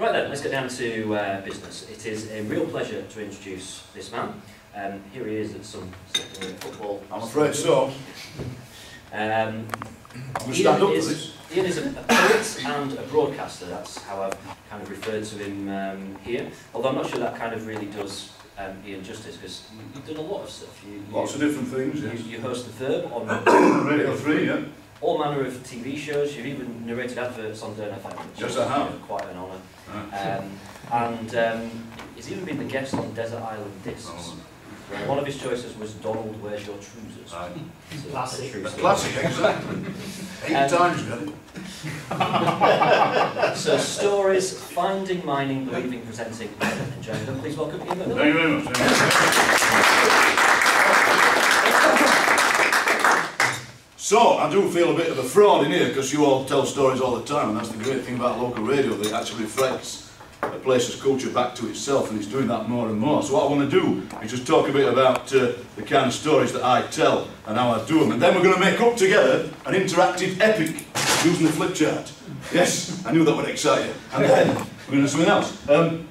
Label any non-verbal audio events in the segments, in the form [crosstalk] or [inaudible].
Right then, let's get down to uh, business. It is a real pleasure to introduce this man. Um, here he is at some football. I'm afraid so. Um, I'm going to stand for is, this. Ian is a, poet and a broadcaster. That's how I've kind of referred to him um, here. Although I'm not sure that kind of really does um, Ian justice because you, you've done a lot of stuff. You, you, Lots of different things, you, yes. you host the Verb on [coughs] Radio 3, yeah. All manner of TV shows. You've even narrated adverts on Dearne FM, which Yes, is I have. you know, quite an honour. Right. Um, and um, he's even been the guest on Desert Island Discs. Oh. where One of his choices was Donald, where's your trousers? Aye. It's a- a Classic. true A classic, exactly. [laughs] Eight Um, times, really. [laughs] So stories, finding, mining, believing, presenting, and enjoying them. Please welcome Ian McMillan. Thank you very much. Thank you. So, I do feel a bit of a fraud in here because you all tell stories all the time, and that's the great thing about local radio, that it actually reflects a place's culture back to itself, and it's doing that more and more. So, what I want to do is just talk a bit about uh, the kind of stories that I tell and how I do them, and then we're going to make up together an interactive epic using the flip chart. Yes, I knew that would excite you. And then we're going to do something else. Um,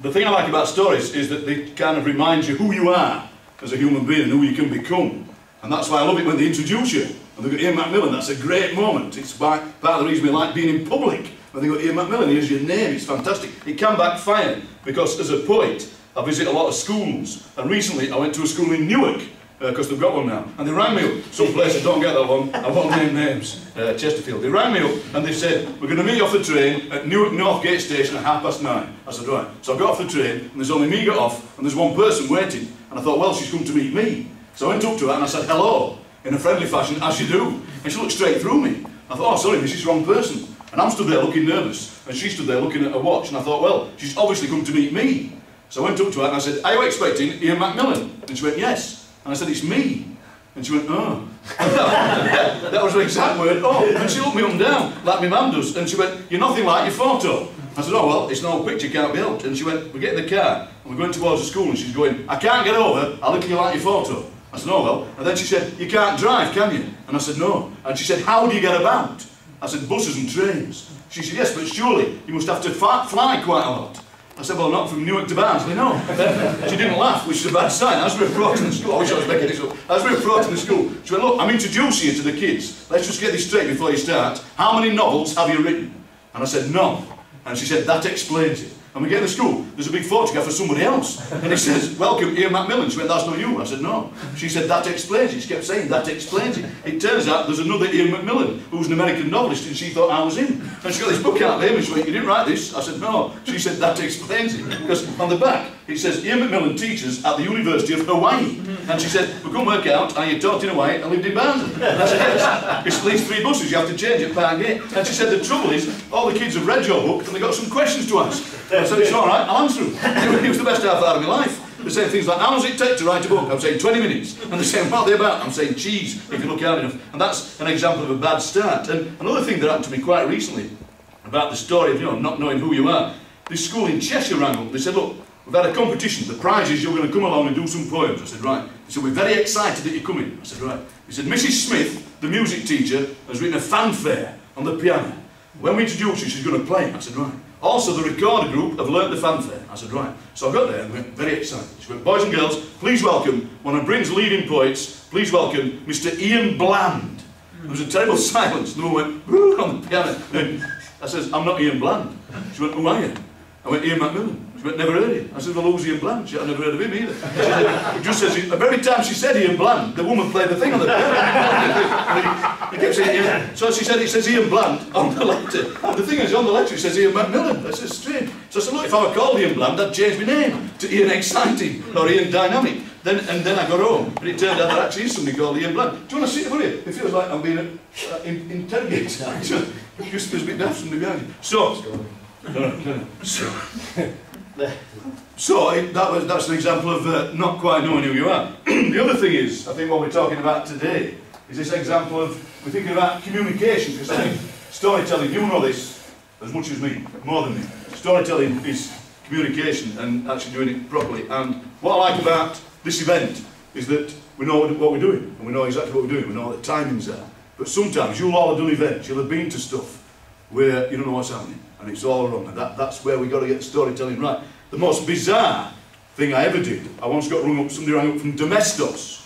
the thing I like about stories is that they kind of remind you who you are as a human being and who you can become. And that's why I love it when they introduce you. And they've got Ian McMillan, that's a great moment. It's by, part of the reason we like being in public. When they've got Ian McMillan, here's your name, it's fantastic. It can backfire, because as a poet, I visit a lot of schools. And recently I went to a school in Newark, because they've got one now. And they rang me up, some places don't get that one. I won't name names, uh, Chesterfield. They rang me up and they said, we're going to meet you off the train at Newark Northgate Station at half past nine. I said, right. So I got off the train and there's only me got off and there's one person waiting. And I thought, well, she's come to meet me. So I went up to her and I said, hello, in a friendly fashion, as you do. And she looked straight through me. I thought, oh, sorry, this is the wrong person. And I'm stood there looking nervous, and she stood there looking at her watch, and I thought, well, she's obviously come to meet me. So I went up to her and I said, are you expecting Ian McMillan? And she went, yes. And I said, it's me. And she went, oh. [laughs] that was her exact word, oh. And she looked me up and down, like my mum does. And she went, you're nothing like your photo. I said, oh, well, it's no picture, can't be helped. And she went, we get in the car, and we're going towards the school, and she's going, I can't get over, I look you like your photo. I said, oh, well. And then she said, you can't drive, can you? And I said, no. And she said, how do you get about? I said, buses and trains. She said, yes, but surely you must have to fly quite a lot. I said, well, not from Newark to Barnsley, no. [laughs] She didn't laugh, which is a bad sign. As we approached the school, I wish I was making this up. As we approached the school, she went, look, I'm introducing you to the kids. Let's just get this straight before you start. How many novels have you written? And I said, none. And she said, that explains it. And we get to school, there's a big photograph of somebody else. And it says, welcome, Ian Macmillan. She went, that's not you. I said, no. She said, that explains it. She kept saying, that explains it. It turns out there's another Ian Macmillan, who's an American novelist, and she thought I was him. And she got this book out of him, and she went, you didn't write this? I said, no. She said, that explains it. Because on the back, it says, Ian Macmillan teaches at the University of Hawaii. Mm-hmm. And she said, well, come work out, and you taught in Hawaii and lived in Barnsley. And I said. It's at least three buses you have to change at Park Gate. And she said, the trouble is, all the kids have read your book, and they've got some questions to ask. I said, it's all right, I'll answer them. [laughs] It was the best half hour of my life. They're saying things like, how long does it take to write a book? I'm saying 20 minutes. And they're saying, what are they about? I'm saying cheese, if you look hard enough. And that's an example of a bad start. And another thing that happened to me quite recently, about the story of, you know, not knowing who you are. This school in Cheshire rang up, they said, look, we've had a competition, the prize is you're going to come along and do some poems. I said, right. They said, we're very excited that you're coming. I said, right. He said, Mrs Smith, the music teacher, has written a fanfare on the piano. When we introduce you, she's going to play. I said, right. Also, the recorder group have learnt the fanfare. I said, right. So I got there and went very excited. She went, boys and girls, please welcome one of Britain's leading poets, please welcome Mr Ian Bland. There was a terrible [laughs] silence. The one went, on the piano. And I says, I'm not Ian Bland. She went, who are you? I went, Ian McMillan. Went, never heard you. I said, well, who's Ian Bland? She had never heard of him either. Said, just says, the very time she said Ian Bland, the woman played the thing on the piano. he kept saying, Ian. So she said, it says Ian Bland on the letter. The thing is, on the letter it says Ian McMillan. I said, strange. So I said, look, if I were called Ian Bland, I'd change my name to Ian Exciting or Ian Dynamic. Then, and then I got home, and it turned out there actually is somebody called Ian Bland. Do you want to sit for you? It feels like I'm being uh, in, interrogated. [laughs] it just feels a bit daft from the behind. So, no, no. so, [laughs] so that was, that's an example of uh, not quite knowing who you are. [clears throat] the other thing is, I think what we're talking about today is this example of, we're thinking about communication, because I think storytelling, you know this as much as me, more than me. Storytelling is communication and actually doing it properly. And what I like about this event is that we know what we're doing, and we know exactly what we're doing, we know what the timings are. But sometimes you'll all have done events, you'll have been to stuff where you don't know what's happening, and it's all wrong, and that, that's where we got to get the storytelling right. The most bizarre thing I ever did, I once got rung up, somebody rang up from Domestos.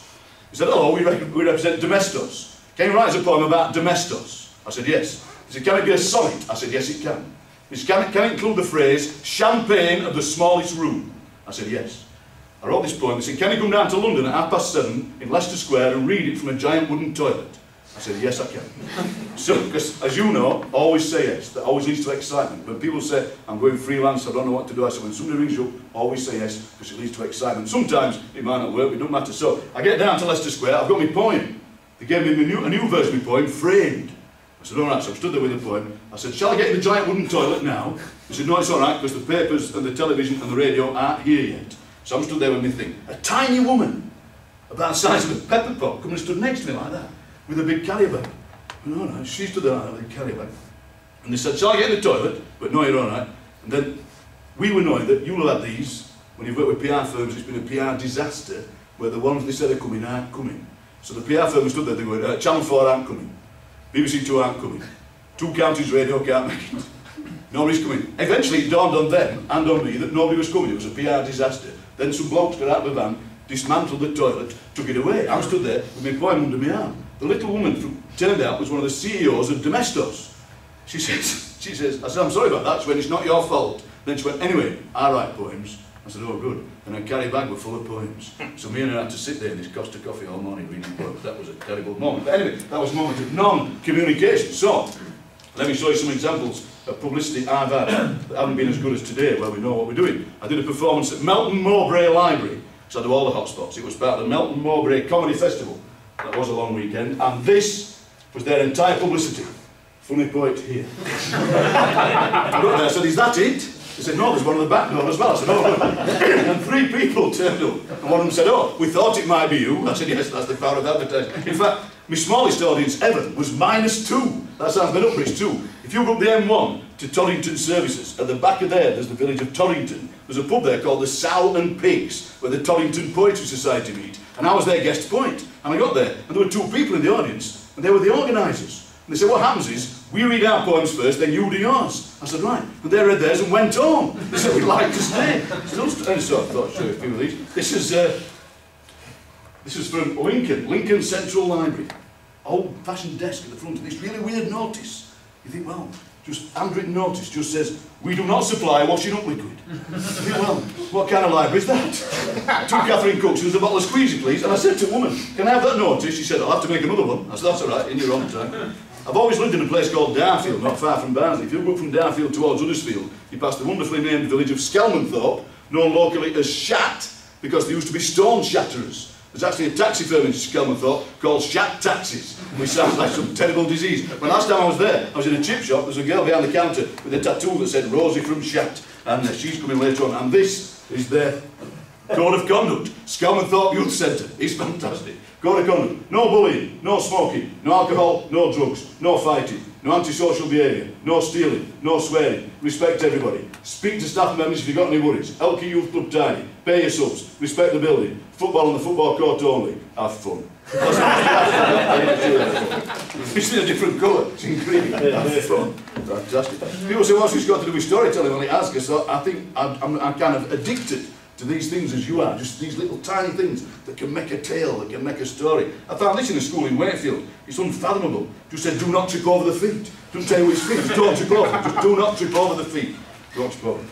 He said, hello, we, rec- we represent Domestos. Can you write a poem about Domestos? I said, yes. He said, can it be a sonnet? I said, yes, it can. He said, can it, can it include the phrase, champagne of the smallest room? I said, yes. I wrote this poem. He said, can you come down to London at half past seven in Leicester Square and read it from a giant wooden toilet? I said, yes, I can. so, because as you know, I always say yes. That always leads to excitement. When people say, I'm going freelance, I don't know what to do, I said, when somebody rings you always say yes, because it leads to excitement. Sometimes it might not work, it doesn't matter. So, I get down to Leicester Square, I've got my poem. They gave me a new, a new version of my poem, framed. I said, all right, so I stood there with the poem. I said, shall I get in the giant wooden toilet now? He said, no, it's all right, because the papers and the television and the radio aren't here yet. So I'm stood there with my thing. A tiny woman, about the size of a pepper pot, come and stood next to me like that, with a big carrier bag. No, right, she stood there with a carrier bag. And they said, shall I get in the toilet? But no, you're all right. And then we were knowing that you'll have these, when you've worked with PR firms, it's been a PR disaster, where the ones they said are coming aren't coming. So the PR firm stood there, they go, uh, Channel 4 aren't coming. BBC Two aren't coming. Two counties radio can't make it. [laughs] Nobody's coming. Eventually it dawned on them and on me that nobody was coming. It was a PR disaster. Then some blokes got out of the van, dismantled the toilet, took it away. I stood there with my poem under my arm. The little woman from, turned out was one of the CEOs of Domestos. She says, [laughs] she says, I said, I'm sorry about that. She went, it's not your fault. Then she went, anyway, I write poems. I said, oh, good. And her carry bag were full of poems. So me and her had to sit there in this Costa coffee all morning reading poems. That was a terrible moment. But anyway, that was a moment of non-communication. So, let me show you some examples of publicity I've had that haven't been as good as today, where we know what we're doing. I did a performance at Melton Mowbray Library, so I do all the hotspots. It was part of the Melton Mowbray Comedy Festival. That was a long weekend, and this was their entire publicity. Funny poet here. [laughs] I got there, I said, is that it? He said, no, there's one on the back door as well. I said, oh, [laughs] and three people turned up. And one of them said, oh, we thought it might be you. I said, yes, that's the power of advertising. In fact, my smallest audience ever was minus two. That sounds it's two. If you go up the M1 to Toddington Services, at the back of there, there's the village of Toddington. There's a pub there called the Sow and Pigs, where the Toddington Poetry Society meet. And I was their guest point. And I got there, and there were two people in the audience, and they were the organisers. And they said, what happens is, we read our poems first, then you do yours. I said, right. But they read theirs and went on. They said, we'd like to stay. St and so I thought, show a few of these. This is, uh, this is from Lincoln, Lincoln Central Library. Old-fashioned desk at the front of this really weird notice. You think, well, just handwritten notice just says, we do not supply washing up liquid. [laughs] Well, what kind of library is that? [laughs] Two Catherine Cooks, there's a bottle of squeezy, please. And I said to the woman, can I have that notice? She said, I'll have to make another one. I said, that's all right, in your own time. I've always lived in a place called Darfield, not far from Barnsley. If you go from Darfield towards Huddersfield, you pass the wonderfully named village of Skelmanthorpe, known locally as Shat, because there used to be stone shatterers. There's actually a taxi firm in Skelmanthorpe called Shat Taxis, which sounds like some terrible disease. When last time I was there, I was in a chip shop, there's a girl behind the counter with a tattoo that said Rosie from Shat, and uh, she's coming later on, and this is their code of conduct. Skelmanthorpe Youth Centre, it's fantastic. Code of conduct, no bullying, no smoking, no alcohol, no drugs, no fighting, no antisocial behaviour, no stealing, no swearing, respect everybody, speak to staff members if you've got any worries, your youth club tidy, pay your subs, respect the building, football on the football court only, have fun. [laughs] it's in a different colour, it's green, have fun. Fantastic. People say, what's this got to do with storytelling? Well, it has, because I think I'm, I'm, kind of addicted to these things as you are, just these little tiny things that can make a tale, that can make a story. I found this in a school in Wakefield. It's unfathomable. Just said, do not trip over the feet. Don't tell you which feet, don't trip over. Just do not trip over the feet. Don't trip over.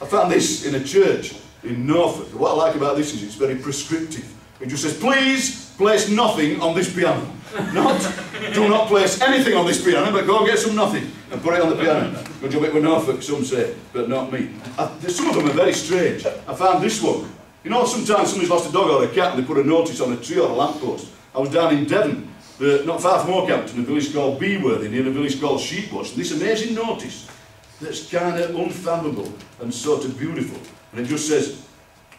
I found this in a church in Norfolk. What I like about this is it's very prescriptive. It just says, please place nothing on this piano. Not, do not place anything on this piano, but go and get some nothing and put it on the piano. Good job it with Norfolk, some say, but not me. I, some of them are very strange. I found this one. You know, sometimes somebody's lost a dog or a cat and they put a notice on a tree or a lamppost. I was down in Devon, the, not far from Okehampton, a village called Beaworthy, near a village called Sheepwash. And this amazing notice that's kind of unfathomable and sort of beautiful. And just says,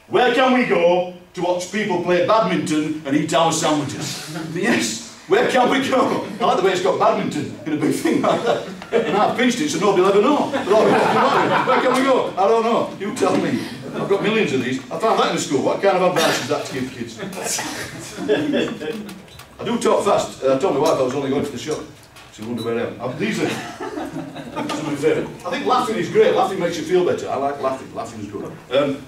where can we go to watch people play badminton and eat our sandwiches? [laughs] yes, where can we go? I like the way it's got badminton in a big thing like that. And I've pinched it so nobody will ever know. [laughs] Where can we go? I don't know. You tell me. I've got millions of these. I found that in school. What kind of advice is that to give kids? [laughs] I do talk fast. Uh, I told my wife I was only going to the shop. She So you wonder where I am. These are my favourite. I think laughing is great. Laughing makes you feel better. I like laughing. Laughing is good. Um,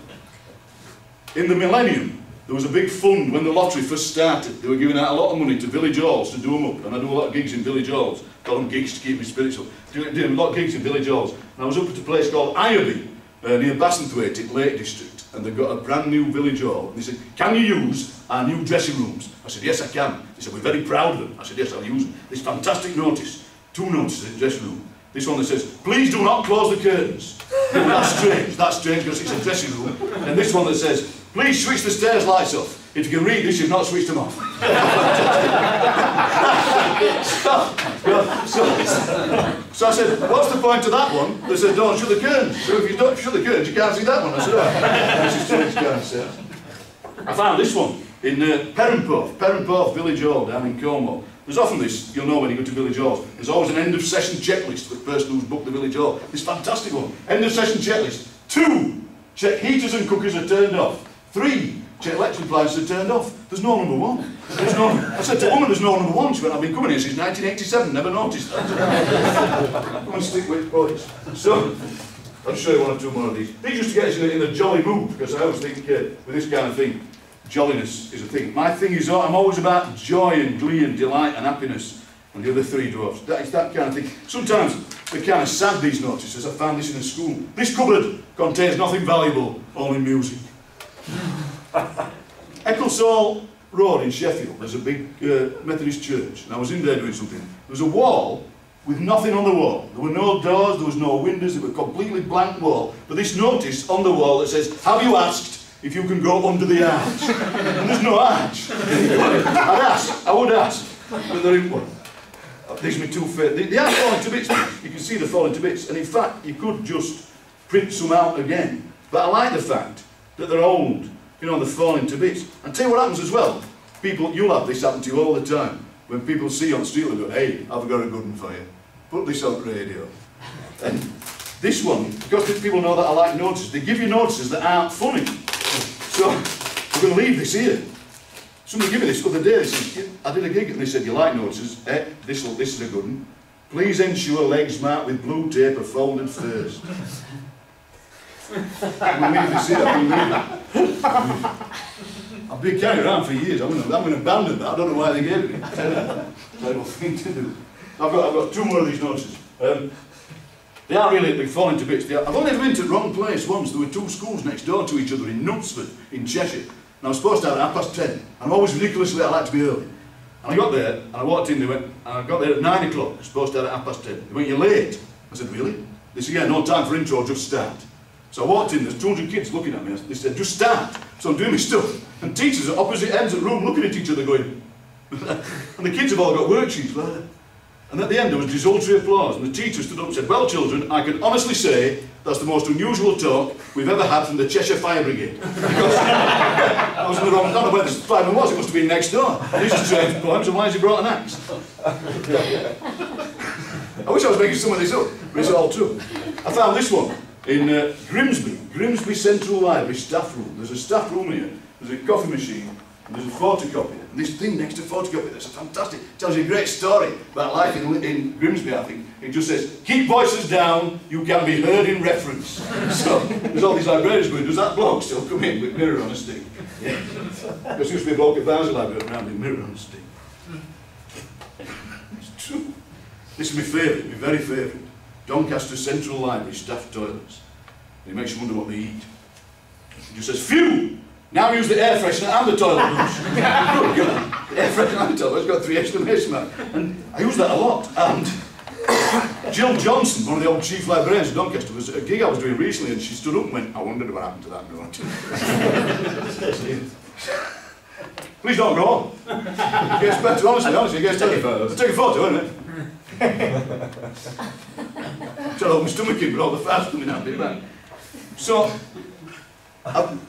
in the millennium, there was a big fund when the lottery first started. They were giving out a lot of money to village halls to do them up. And I do a lot of gigs in village halls. Call them gigs to keep me spiritual. Do, do a lot of gigs in village halls. And I was up at a place called Ireby, uh, near Bassenthwaite, Lake District. And they've got a brand new village hall. And they said, can you use our new dressing rooms? I said, yes, I can. They said, we're very proud of them. I said, yes, I'll use them. This fantastic notice. Two notices in the dressing room. This one that says, please do not close the curtains. [laughs] that's strange. That's strange because it's a dressing room. And this one that says, please switch the stairs lights off. If you can read this, you've not switched them off. [laughs] so, so, so I said, what's the point of that one? They said, don't shut the curtains. So if you don't shut the curtains, you can't see that one. I said, oh, this is strange. I found this one in uh, Perranporth, Perranporth Village Hall down in Cornwall. There's often this, you'll know when you go to village halls, there's always an end of session checklist for the person who's booked the village hall. This fantastic one. End of session checklist. Two, check heaters and cookers are turned off. Three, check electric appliances are turned off. There's no number one. There's no, I said to a woman, there's no number one. She went, I've been coming here since 1987, never noticed that. [laughs] Come and stick with boys. So, I'll show you one or two more of these. These used to get us in a, in a jolly mood, because I always think uh, with this kind of thing, jolliness is a thing. My thing is, I'm always about joy and glee and delight and happiness. And the other three dwarfs. That is that kind of thing. Sometimes they're kind of sad, these notices. I found this in a school. This cupboard contains nothing valuable, only music. [laughs] Ecclesall Road in Sheffield, there's a big uh, Methodist church. And I was in there doing something. There was a wall with nothing on the wall. There were no doors, there was no windows, it was a completely blank wall. But this notice on the wall that says, have you asked if you can go under the arch? and there's no arch. I'd ask, I would ask, but there isn't one. That me too fair. They, they are falling to bits. You can see they're falling to bits. And in fact, you could just print some out again. But I like the fact that they're old. You know, they're falling to bits. And tell you what happens as well. People, you'll have this happen to you all the time. When people see you on the street, they go, hey, I've got a good one for you. Put this on the radio. And this one, because people know that I like notices, they give you notices that aren't funny. So, we're going to leave this here. Somebody gave me this other day. They said, I did a gig and they said, you like notices? Eh, this, this is a good one. Please ensure legs marked with blue tape are folded first. we'll leave this here. We'll leave. I've been carrying around for years. I'm going to, I'm going to abandon that. I don't know why they gave it. Terrible thing to do. I've got, I've got two more of these notices. Um, they are really big falling to bits. Are, I've only been to the wrong place once. There were two schools next door to each other in Knutsford, in Cheshire. And I was supposed to have at half past ten. And I'm always ridiculously, I like to be early. And I got there, and I walked in, they went, and I got there at nine o'clock, I supposed to have at half past ten. They went, you're late. I said, really? They said, yeah, no time for intro, just start. So I walked in, there's 200 kids looking at me. They said, just start. So I'm doing my stuff. And teachers at opposite ends of the room looking at each other going, [laughs] and the kids have all got worksheets like that. And at the end there was desultory applause and the teacher stood up and said, well children, I can honestly say that's the most unusual talk we've ever had from the Cheshire Fire Brigade. [laughs] Because I was in the wrong, I don't know where this fireman was, it must have been next door. These are strange poems and why has he brought an axe? [laughs] I wish I was making some of this up, but it's all true. I found this one in uh, Grimsby, Grimsby Central Library staff room. There's a staff room here, there's a coffee machine, there's a photocopier. And this thing next to photocopy, that's fantastic, tells you a great story about life in, in Grimsby, I think. It just says, keep voices down, you can be heard in reference. [laughs] so, there's all these librarians going, does that bloke still come in with mirror on a stick? Yeah. There used to be a bloke at Barnsley Library around with mirror on a stick. It's true. This is my favourite, my very favourite. Doncaster Central Library staff toilets. And it makes you wonder what they eat. It just says, phew! Now use the air freshener and the toilet brush. The [laughs] air freshener and the toilet, it's got three exclamation marks. And I use that a lot. And [coughs] Jill Johnson, one of the old chief librarians of Doncaster, was a gig I was doing recently and she stood up and went, I wondered what happened to that note. [laughs] Please don't go on. It gets better, honestly, honestly, it gets better. Take a photo. Take a photo, isn't it? Trying to hold my stomach in with all the fats coming out the back. So, I've,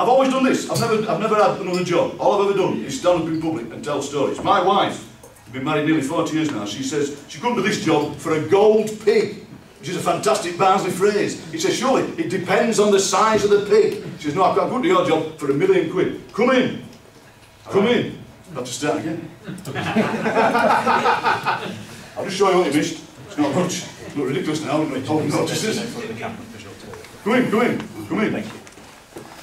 I've always done this. I've never, I've never had another job. All I've ever done is stand up in public and tell stories. My wife, I've been married nearly 40 years now, she says she couldn't do this job for a gold pig, which is a fantastic Barnsley phrase. He says, surely, it depends on the size of the pig. She says, no, I couldn't do your job for a million quid. Come in. Come in. I have to start again. [laughs] I'll just show you what you missed. It's not much. Look ridiculous now, it? Talking notices. Come in, come in, come in.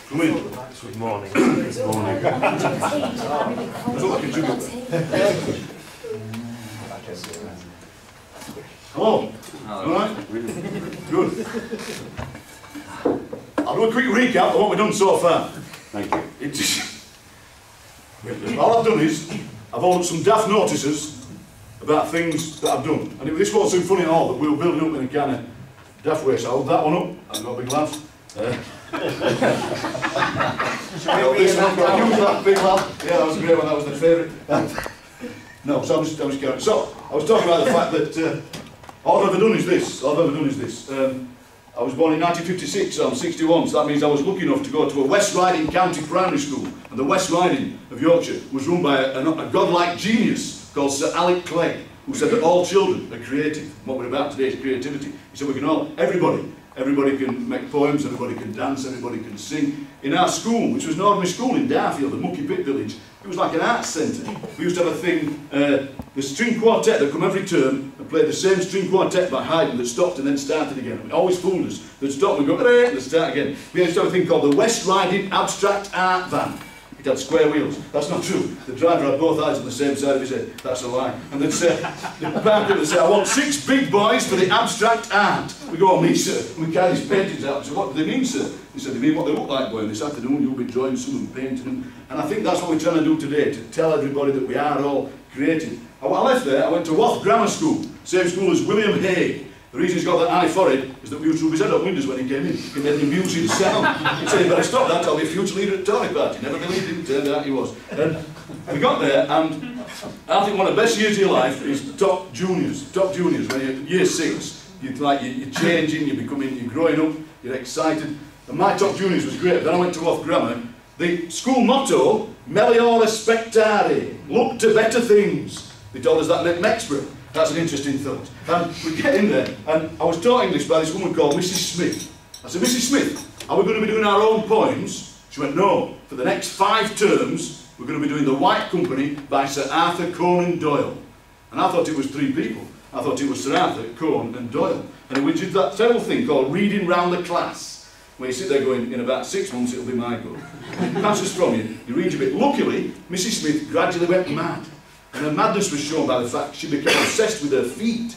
Come in. Good morning. That's all I can do. Hello. All right? Good. I'll do a quick recap of what we've done so far. Thank you. It all I've done is, I've ordered some daft notices about things that I've done. And it, this wasn't so funny at all, that we were building up in a kind of daft way. So I hold that one up, I've got a big laugh. Uh, Laugh. Yeah, that was a great one, that was the favourite. no, so I'm just, I'm just carrying. So, I was talking about the fact that uh, all I've ever done is this, all I've ever done is this. Um, I was born in 1956, so I'm 61, so that means I was lucky enough to go to a West Riding County primary school. And the West Riding of Yorkshire was run by a, a, a godlike genius called Sir Alec Clegg, who said that all children are creative. What we're about today is creativity. He said we can all, everybody, everybody can make poems, everybody can dance, everybody can sing. In our school, which was an ordinary school in Darfield, the Mucky Pit Village, it was like an arts centre. We used to have a thing, uh, the string quartet that come every term and played the same string quartet by Haydn that stopped and then started again. It always fooled us. They'd stop and go, and they'd start again. We used to have a thing called the West Riding Abstract Art Van. It had square wheels. That's not true. The driver had both eyes on the same side of his head. That's a lie. And they'd say, [laughs] the would say, I want six big boys for the abstract art. We go, oh, me, sir. And we carry these paintings out. So what do they mean, sir? He said, they mean what they look like, boy. And this afternoon you'll be drawing some and painting them. And I think that's what we're trying to do today, to tell everybody that we are all creative. I left there, I went to Wath Grammar School, same school as William Hague. The reason he's got that high forehead is that we used to rub his head windows when he came in. He made an amusing sound. He said, you better stop that, I'll be a future leader at Tory Party. Never believed him, turned out he was. And we got there, and I think one of the best years of your life is top juniors. Top juniors, when you're year six, you're like, you're changing, you're becoming, you're growing up, you're excited. And my top juniors was great. Then I went to Wath Grammar. The school motto, Meliora Spectare, look to better things. They told us that meant Mexborough. That's an interesting thought. And we get in there, and I was taught English by this woman called Mrs. Smith. I said, Mrs. Smith, are we going to be doing our own poems? She went, no. For the next five terms, we're going to be doing The White Company by Sir Arthur Conan Doyle. And I thought it was three people. I thought it was Sir Arthur, Conan and Doyle. And we did that terrible thing called reading round the class, where you sit there going, in about six months it'll be my go. Passes [laughs] from you, you read your bit. Luckily, Mrs. Smith gradually went mad. And her madness was shown by the fact she became obsessed with her feet.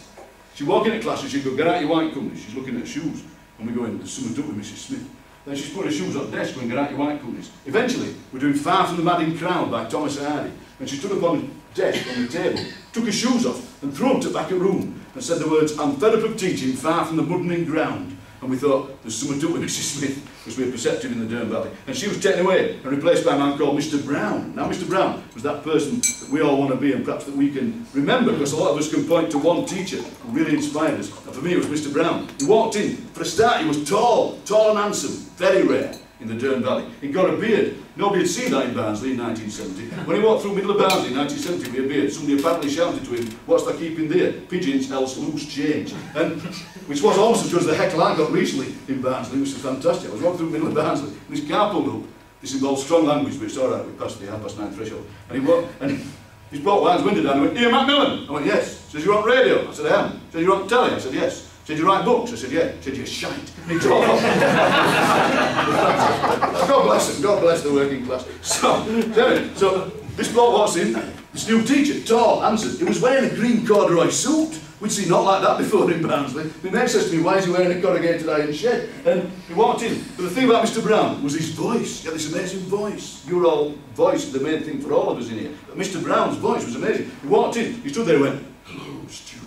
She'd walk into class and she'd go, get out your white companies. She's looking at her shoes. And we go in, there's something up with Mrs. Smith. Then she's put her shoes on the desk going, get out your white companies. Eventually, we're doing Far from the Madding Crowd by Thomas Hardy. And she stood up on the desk, on the table, took her shoes off and threw them to back a room and said the words, I'm fed up of teaching far from the muddening ground. And we thought, there's up with Mrs. Smith, because we're perceptive in the Dearne Valley. And she was taken away and replaced by a man called Mr. Brown. Now, Mr. Brown was that person that we all want to be and perhaps that we can remember, because a lot of us can point to one teacher who really inspired us. And for me, it was Mr. Brown. He walked in, for a start, he was tall, tall and handsome, very rare in the Dearne Valley. he'd got a beard. Nobody had seen that in Barnsley in 1970. When he walked through middle of Barnsley in 1970 with a beard, somebody apparently shouted to him, what's that keeping there? Pigeons, else loose change. And, which was awesome because the heckle I got recently in Barnsley, which was fantastic. I was walking through middle of Barnsley, and this car pulled up. This involves strong language, but it's all right, we passed the half past nine threshold. And he walked, and he's brought Wine's window down, and he went, Ian McMillan? I went, yes. He says, you're on radio? I said, I am. He said, you're on telly? I said, yes. Said, you write books? I said, yeah. Said, you're shite. He drove off. [laughs] God bless him. God bless the working class. So, anyway, so this bloke walks in, this new teacher, tall, handsome. He was wearing a green corduroy suit. We'd seen not like that before in Barnsley. My mate says to me, why is he wearing a corrugated iron shed? And he walked in. But the thing about Mr Brown was his voice. He had this amazing voice. Your all voice is the main thing for all of us in here. But Mr Brown's voice was amazing. He walked in, he stood there and went, hello, students.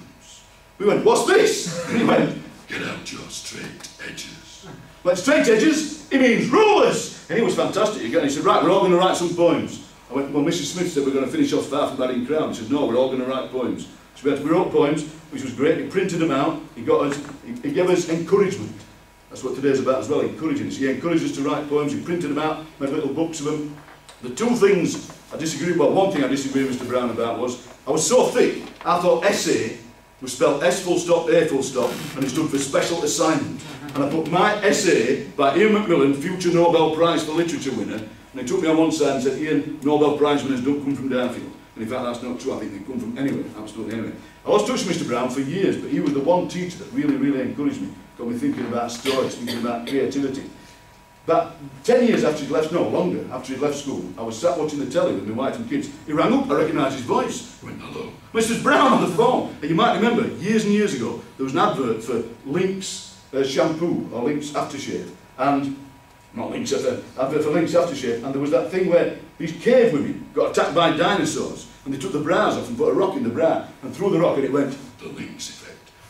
We went, what's this? [laughs] And he went, get out your straight edges. Went, straight edges? He means rulers. And he was fantastic again. He said, right, we're all going to write some poems. I went, well, Mrs Smith said we're going to finish off Far from Madding Crown. He said, no, we're all going to write poems. So we, had to, we wrote poems, which was great. He printed them out. He got us, he, he gave us encouragement. That's what today's about as well, encouraging us. He encouraged us to write poems. He printed them out, made little books of them. The two things I disagree well, one thing I disagree with Mr Brown about was, I was so thick, I thought essay was spelled S full stop, A full stop, and it stood for special assignment. And I put my essay by Ian McMillan, future Nobel Prize for Literature winner, and he took me on one side and said, Ian, Nobel Prize winners don't come from Darfield. And in fact, that's not true. I think they come from anywhere, absolutely anywhere. I was touching Mr. Brown for years, but he was the one teacher that really, really encouraged me. Got me thinking about stories, thinking about creativity. But 10 years after he'd left, no, longer, after he'd left school, I was sat watching the telly with my wife and kids. He rang up, I recognised his voice. Went, hello. Mrs. Brown on the phone. And you might remember, years and years ago, there was an advert for Lynx uh, shampoo or Lynx aftershave. And, not Lynx, uh, advert for Lynx aftershave. And there was that thing where these cave women got attacked by dinosaurs. And they took the bras off and put a rock in the bra and threw the rock and it went, the Lynx.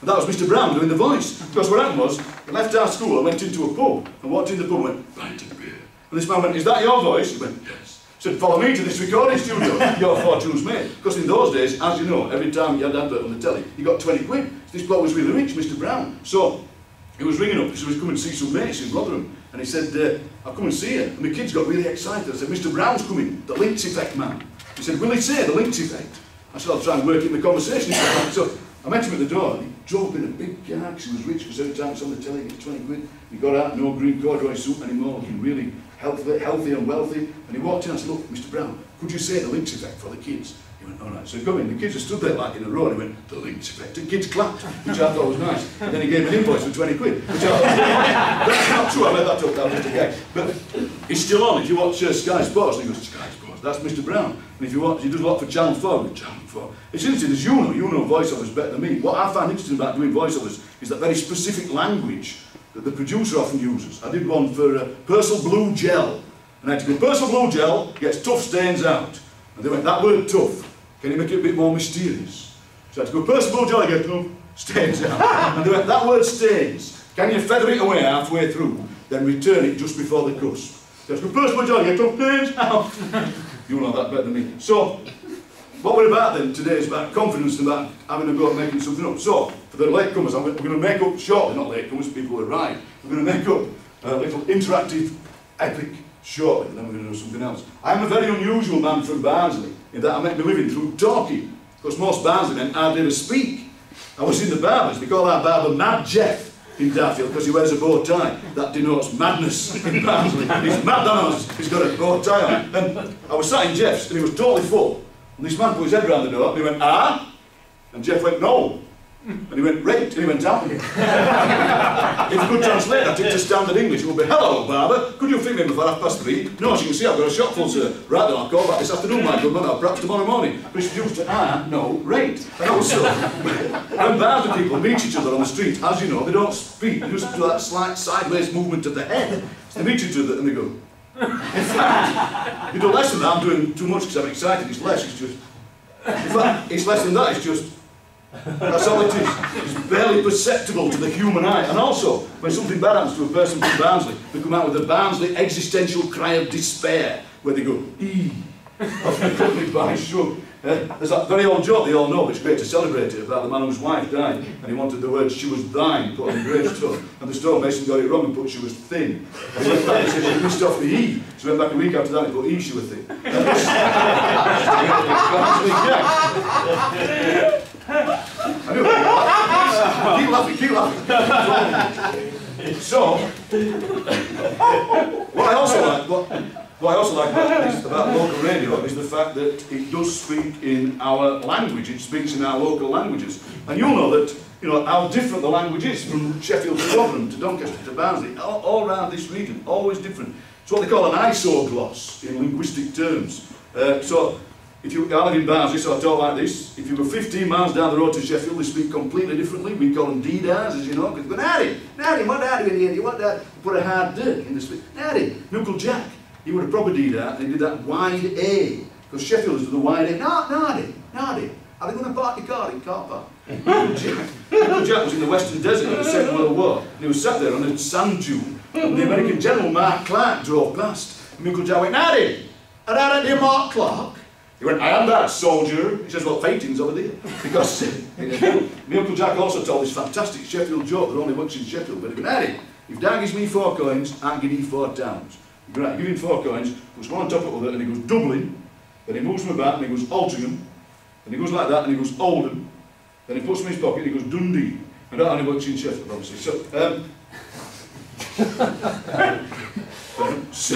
And that was Mr. Brown doing the voice. Because what happened was, I left our school, I went into a pub, and walked in the pub and went, to beer. And this man went, is that your voice? He went, yes. He said, follow me to this recording studio, [laughs] your fortune's made. Because in those days, as you know, every time you had an advert on the telly, you got 20 quid. This bloke was really rich, Mr. Brown. So, he was ringing up, he was coming to see some mates in Rotherham. And he said, uh, I'll come and see you. And my kids got really excited. I said, Mr. Brown's coming, the Lynx effect man. He said, will he say the Lynx effect? I said, I'll try and work in the conversation. so I met him at the door, he drove in a big car, because he was rich, because every time it's on the telly, he gets 20 quid. He got out, no green corduroy suit anymore, looking really healthy, healthy and wealthy. And he walked in and said, look, Mr. Brown, could you say the Lynx effect for the kids? He went, all right. So he come in, the kids had stood there like in a row, and he went, the Lynx effect. And kids clapped, which I thought was nice. And then he gave an invoice for 20 quid, which I thought, that's not true, I made that up, that was a gag. But he's still on, if you watch uh, Sky Sports, and he goes, Sky Sports, that's Mr. Brown. And if you watch, he does a lot for Channel 4, with Channel 4. It's interesting, as you know, you know voiceovers better than me. What I find interesting about doing voiceovers is that very specific language that the producer often uses. I did one for uh, Persil Blue Gel. And I had to go, Persil Blue Gel gets tough stains out. And they went, that word tough, can you make it a bit more mysterious? So I had to go, Persil Blue Gel gets tough stains out. [laughs] and they went, that word stains, can you feather it away halfway through, then return it just before the cusp? So I had to go, Persil Blue Gel gets tough stains out. [laughs] you know that better than me. So, what we're about then today is about confidence and about having a go at making something up. So, for the latecomers, I'm, we're going to make up shortly, not latecomers, people who arrive. We're going to make up a little interactive epic shortly, and then we're going to do something else. I'm a very unusual man from Barnsley, in that I make my living through talking, because most Barnsley men hardly ever speak. I was in the barbers, they call our barber Mad Jeff in Darfield because he wears a bow tie. That denotes madness in [laughs] Barnsley. He's mad us, he's got a bow tie on. And I was sat in Jeff's and he was totally full. And this man put his head round the door and he went, ah? And Jeff went, no. And he went, raped, and he went out again. if you could translate that into standard English, it would be, hello, barber, could you fit me before half past three? No, as you can see, I've got a shop full, sir. Right then, I'll call back this afternoon, my good man, or perhaps tomorrow morning. But it's used to, ah, no, raped. [laughs] And also, when Barnsley people meet each other on the street, as you know, they don't speak, they just do that slight sideways movement of the head. So they meet each other and they go, in fact, you do less than that, I'm doing too much because I'm excited, it's less, it's just, in fact, it's less than that, it's just, that's all it is. It's barely perceptible to the human eye. And also, when something bad happens to a person from Barnsley, they come out with a Barnsley existential cry of despair, where they go, ee, [laughs] often accompanied by a shrug. Uh, there's that very old joke they all know, it's great to celebrate it, about the man whose wife died, and he wanted the word she was thine put on the gravestone, and the stonemason got it wrong and put she was thin. And he went back and said she missed off the E, so went back a week after that and put E, she was thin. [laughs] Keep laughing, keep laughing. So, what I also like, what, what I also like about, about local radio is the fact that it does speak in our language, it speaks in our local languages. And you'll know that, you know, how different the language is from Sheffield to Rotherham to Doncaster to Barnsley, all, all around this region, always different. It's what they call an isogloss in linguistic terms. Uh, so, if you I live in Barnsley, so I talk like this. If you go 15 miles down the road to Sheffield, they speak completely differently. We call them D-dars, as you know, because go, Naddy, Naddy, what Naddy in here? You want that? Put a hard dick in the speech. Naddy, Uncle Jack. He would have did that, and he did that wide A. Because Sheffield is the wide A. No, Naddy, Naddy. Are they going to park your car in car park? Uncle Jack. Jack was in the Western Desert in the Second World War, and he was sat there on a sand dune, and the American General Mark Clark drove past. And Uncle Jack went, Naddy, are that your Mark Clark? He went, I am that soldier. He says, well, fighting's over there. Because [laughs] my Uncle Jack also told this fantastic Sheffield joke that only works in Sheffield. But he went, if Dad gives me four coins, I give you four towns. He goes, right, give him four coins, puts one on top of the other, and he goes doubling. Then he moves them about, and he goes Altrincham. and he goes like that, and he goes Oldham. Then he puts them in his pocket, and he goes Dundee. And that only works in Sheffield, obviously. So, um, [laughs] The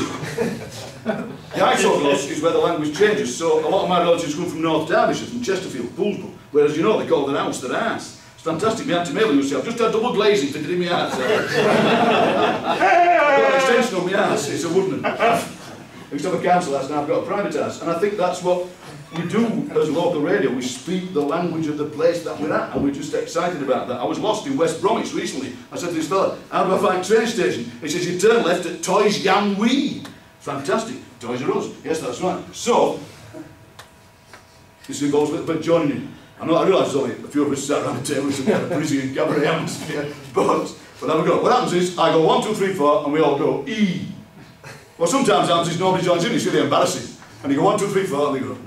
isogloss is where the language changes. So a lot of my relatives come from North Derbyshire, from Chesterfield, Poolsborough, whereas you know they call their house their ass. It's fantastic. My Auntie Mabel to say, I've just had double glazing fitted in my ass. [laughs] I've got an extension on my ass, it's a wooden. I used to have a council house, now I've got a private house. And I think that's what we do as local radio. We speak the language of the place that we're at, and we're just excited about that. I was lost in West Bromwich recently. I said to this fella, how do I find train station? He says, you turn left at Toys Yam Wee. Fantastic. Toys R Us. Yes, that's right. So, this goes with but joining in. I know I realise only a few of us sat around the table with some kind of Parisian cabaret atmosphere, but, but there we go. What happens is, I go one, two, three, four, and we all go E. Well, sometimes happens is nobody joins in, it's really embarrassing. And you go one, two, three, four, and they go.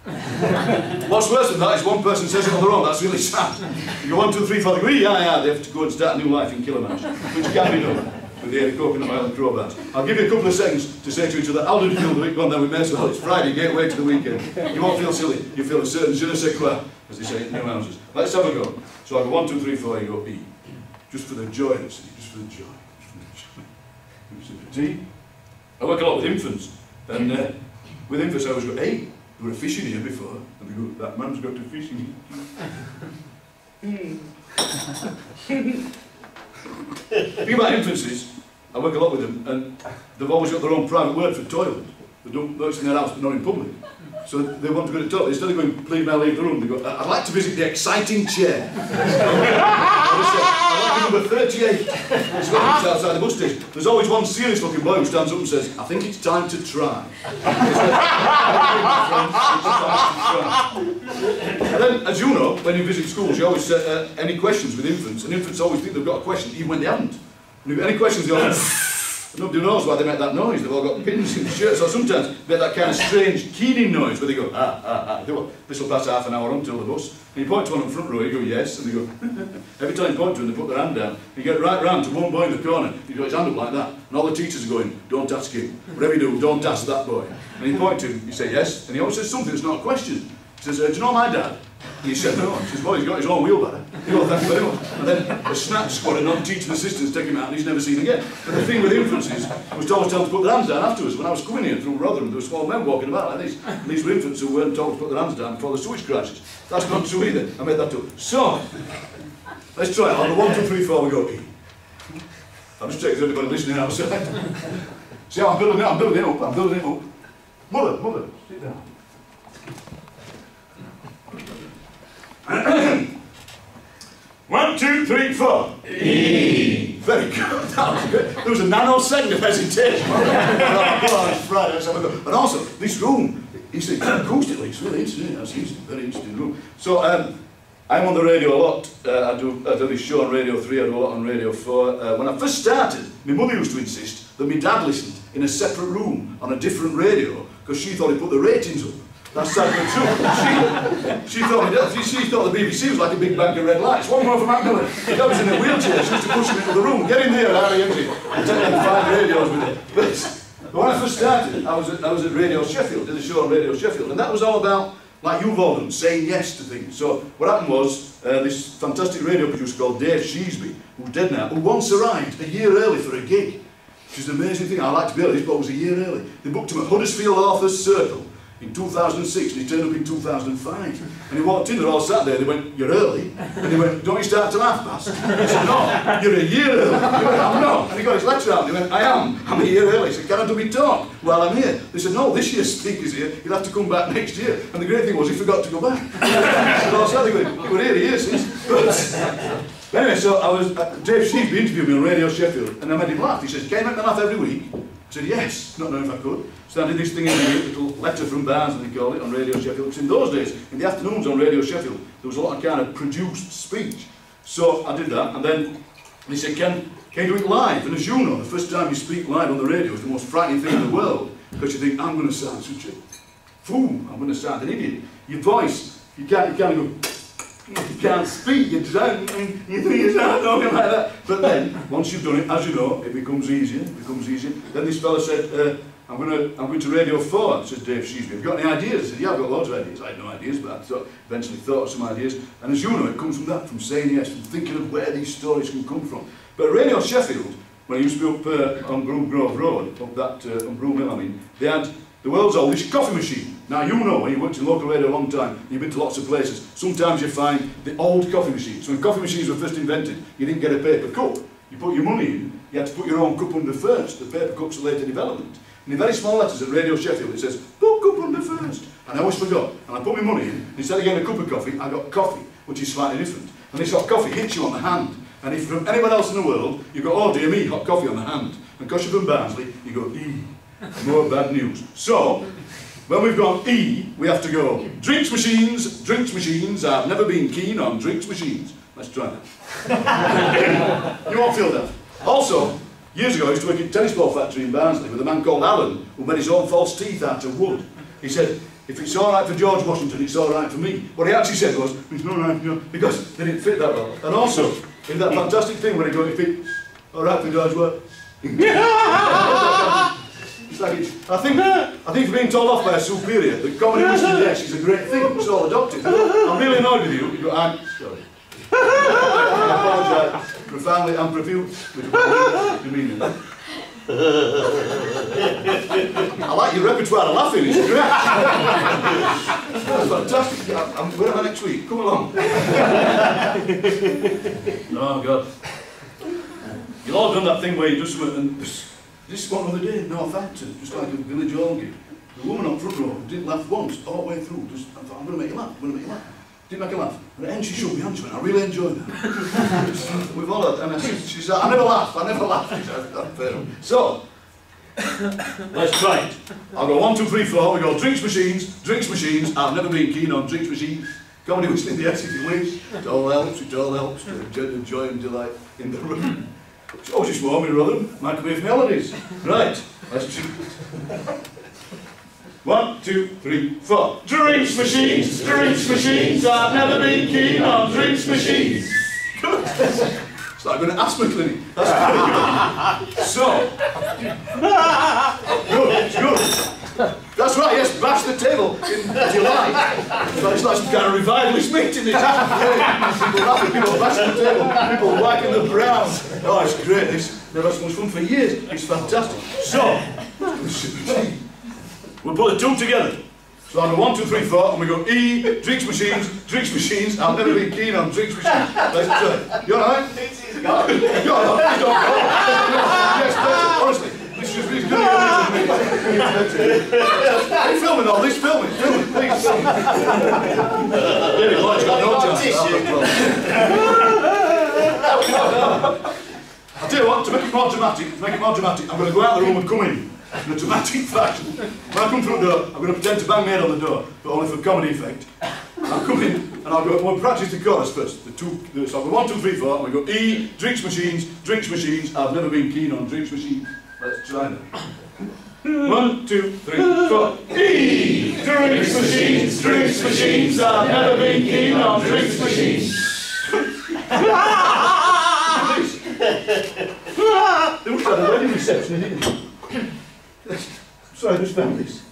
[laughs] What's worse than that is one person says it on their own, that's really sad. You go one, two, three, four, go, yeah, yeah, they have to go and start a new life in Kilimanj, which can be done with the coconut oil and crowbars. I'll give you a couple of seconds to say to each other, you feel the week gone there with Mayswell? It's Friday, gateway to the weekend. You won't feel silly, you feel a certain je ne sais quoi, as they say in new houses. Let's have a go. So I go one, two, three, four, you go E. Just for the joy of the city, just for the joy. Just for the joy. T. I work a lot with infants, and uh, with infants I always go, hey, there were fishing here before, and they go, that man's got to fish in here. Hmm. Think about infancies, I work a lot with them, and they've always got their own private word for toilet. They don't work in their house, but not in public. So they want to go to the toilet. Instead of going, please I leave the room, they go, I'd like to visit the exciting chair. [laughs] Number 38. It's got outside the bus station. There's always one serious looking boy who stands up and says, I think it's [laughs] time to try. and then, as you know, when you visit schools, you always say, uh, any questions with infants, and infants always think they've got a question, even when they haven't. And if any questions, they all Nobody knows why they make that noise. They've all got pins in the shirt. So sometimes they make that kind of strange keening noise where they go, ah, ah, ah. They go, this will pass half an hour until the bus. And you point to one on the front row, you go, yes. And they go, [laughs] every time you point to them, they put their hand down. You get right round to one boy in the corner. You got his hand up like that. And all the teachers are going, don't ask him. Whatever you do, don't ask that boy. And you point to him, you say, yes. And he always says something that's not a question. He says, uh, do you know my dad? He said, no. He says, well, he's got his own wheelbarrow. He goes, thank you very much. And then the snatch squad of non-teaching assistants take him out and he's never seen again. But the thing with infants is, I was always told to put their hands down afterwards. When I was coming here through Rotherham, there were small men walking about like this. And these were infants who weren't told to put their hands down before the sewage crisis. That's not true either. I made that up. So, let's try it. On the one, two, three, four, we go. I'm just checking if anybody listening outside. [laughs] See how I'm building it? I'm building it up. I'm building it up. Mother, mother, sit down. [coughs] One, two, three, four. E. Very good. [laughs] That was good. There was a nanosecond of hesitation. [laughs] it's Friday, let's have a go. And also, this room, it's acoustically, it's really interesting. It's a very interesting room. So, um, I'm on the radio a lot. Uh, I, do, I do this show on Radio 3, I do a lot on Radio 4. Uh, when I first started, my mother used to insist that my dad listened in a separate room on a different radio because she thought he put the ratings up. That's sadly true. She, she, thought, she, she thought the BBC was like a big bank of red lights. One more from McMillan. That was in a wheelchair. She used to push him into the room. Get in there, Harry, empty. And take like five radios with it. But, when I first started, I was, at, I was at Radio Sheffield, did a show on Radio Sheffield, and that was all about, like you've saying yes to things. So what happened was, uh, this fantastic radio producer called Dave Sheasby, who's dead now, who once arrived a year early for a gig, which is an amazing thing. I like to be early, but it was a year early. They booked him at Huddersfield Authors Circle in 2006 and he turned up in 2005. And he walked in, they're all sat there, they went, you're early. And he went, don't you start till half past? I said, no, you're a year early. He went, I'm not. And he got his lecture out and he went, I am, I'm a year early. He said, can I do me talk while I'm here? They said, no, this year's speaker's here, you'll have to come back next year. And the great thing was he forgot to go back. [laughs] so was sat there going, we're here, he. But anyway, so I was, uh, Dave Sheasby interviewed me on Radio Sheffield and I made him laugh. He says, can you make me laugh every week? I said, yes, not knowing if I could. So I did this thing in the little letter from Barnes, they call it, on Radio Sheffield. Because in those days, in the afternoons on Radio Sheffield, there was a lot of kind of produced speech. So I did that, and then he said, can, can you do it live? And as you know, the first time you speak live on the radio is the most frightening thing in the world, because you think, I'm going to sound such a fool, I'm going to sound an idiot. Your voice, you can't, you can't go, you can't speak, you drown, you think you sound talking like that. But then, once you've done it, as you know, it becomes easier, it becomes easier. Then this fella said, uh, I'm going to I'm going to Radio 4, says Dave Sheasby. Have you got any ideas? I said, yeah, I've got loads of ideas. I had no ideas, but I thought, eventually thought of some ideas. And as you know, it comes from that, from saying yes, from thinking of where these stories can come from. But Radio Sheffield, when I used to be up uh, on Broom Grove Road, up that, uh, on Broom Hill, I mean, they had the world's oldest coffee machine. Now you know, when you worked in local radio a long time, you've been to lots of places, sometimes you find the old coffee machines. When coffee machines were first invented, you didn't get a paper cup. You put your money in, you had to put your own cup under first. The paper cup's a later development. And in very small letters at Radio Sheffield it says, put cup under first. And I always forgot. And I put my money in, instead of getting a cup of coffee, I got coffee, which is slightly different. And this hot coffee hits you on the hand. And if from anyone else in the world, you go, oh dear me, hot coffee on the hand. And because you're from Barnsley, you go, ee, more bad news. So, when we've gone E, we have to go drinks machines, drinks machines. I've never been keen on drinks machines. Let's try that. [laughs] you won't feel that. Also, years ago I used to work in a tennis ball factory in Barnsley with a man called Alan who made his own false teeth out of wood. He said, if it's all right for George Washington, it's all right for me. What he actually said was, it's not right, you because they didn't fit that well. And also, in that fantastic thing where he goes, if it's all right for George Washington. [laughs] It's like I think uh, I think for being told off by a superior that comedy wisdom [laughs] yes is a great thing, it's all adopted. I'm really annoyed with you. you I'm sorry. I apologise profoundly and profusely. demeaning. I like your repertoire of laughing, it's great. That's fantastic. I'm, I'm, where am I next week? Come along. [laughs] oh, God. You've all done that thing where you just went and this is one other day, no factor, just like a village orgy. The woman on front row didn't laugh once, all the way through. Just, I thought, I'm going to make you laugh, I'm going to make you laugh. Didn't make her laugh. And then she shook me hand, she went, I really enjoyed that. [laughs] We've all had, and I, she said, I never laugh, I never laugh. She said, "That's fair. So, let's try it. I'll go one, two, three, four. We go drinks machines, drinks machines. I've never been keen on drinks machines. Comedy whistling [laughs] the yes if you wish. It all helps, it all helps enjoy joy and delight in the room. Oh, just warm in rhythm, microwave melodies. Right, let's do One, two, three, four. Drinks machines, drinks machines. I've never been keen on drinks machines. It's like going to asthma clinic. So, good, good. That's right, yes, bash the table in July. It's like some kind of revivalist meeting. It's people laughing, people bashing the table, people wiping the brown. Oh, it's great, this. Never had so much fun for years. It's fantastic. So, [laughs] we'll put the two together. So on the one, two, three, four, and we go E, drinks machines, drinks machines. I've never been keen on drinks machines. Let's try. You alright? [laughs] You're alright? You're alright? Yes, that's Are you filming all this? Filming, filming, please. Film. David Lloyd's got no chance. I'll tell you what, to make it more dramatic, to make it more dramatic, I'm going to go out of the room and come in in a dramatic fashion. When I come through the door, I'm going to pretend to bang my head on the door, but only for comedy effect. I'll come in and I'll go, we'll practice the chorus first. The two, the, so I'll go one, two, three, four, and we go E, drinks machines, drinks machines. I've never been keen on drinks machines. Let's try that. [coughs] One, two, three, four. E, drinks machines, drinks machines. I've never been keen on drinks machines. [laughs] They must have a wedding reception, didn't they? Sorry, I just found this.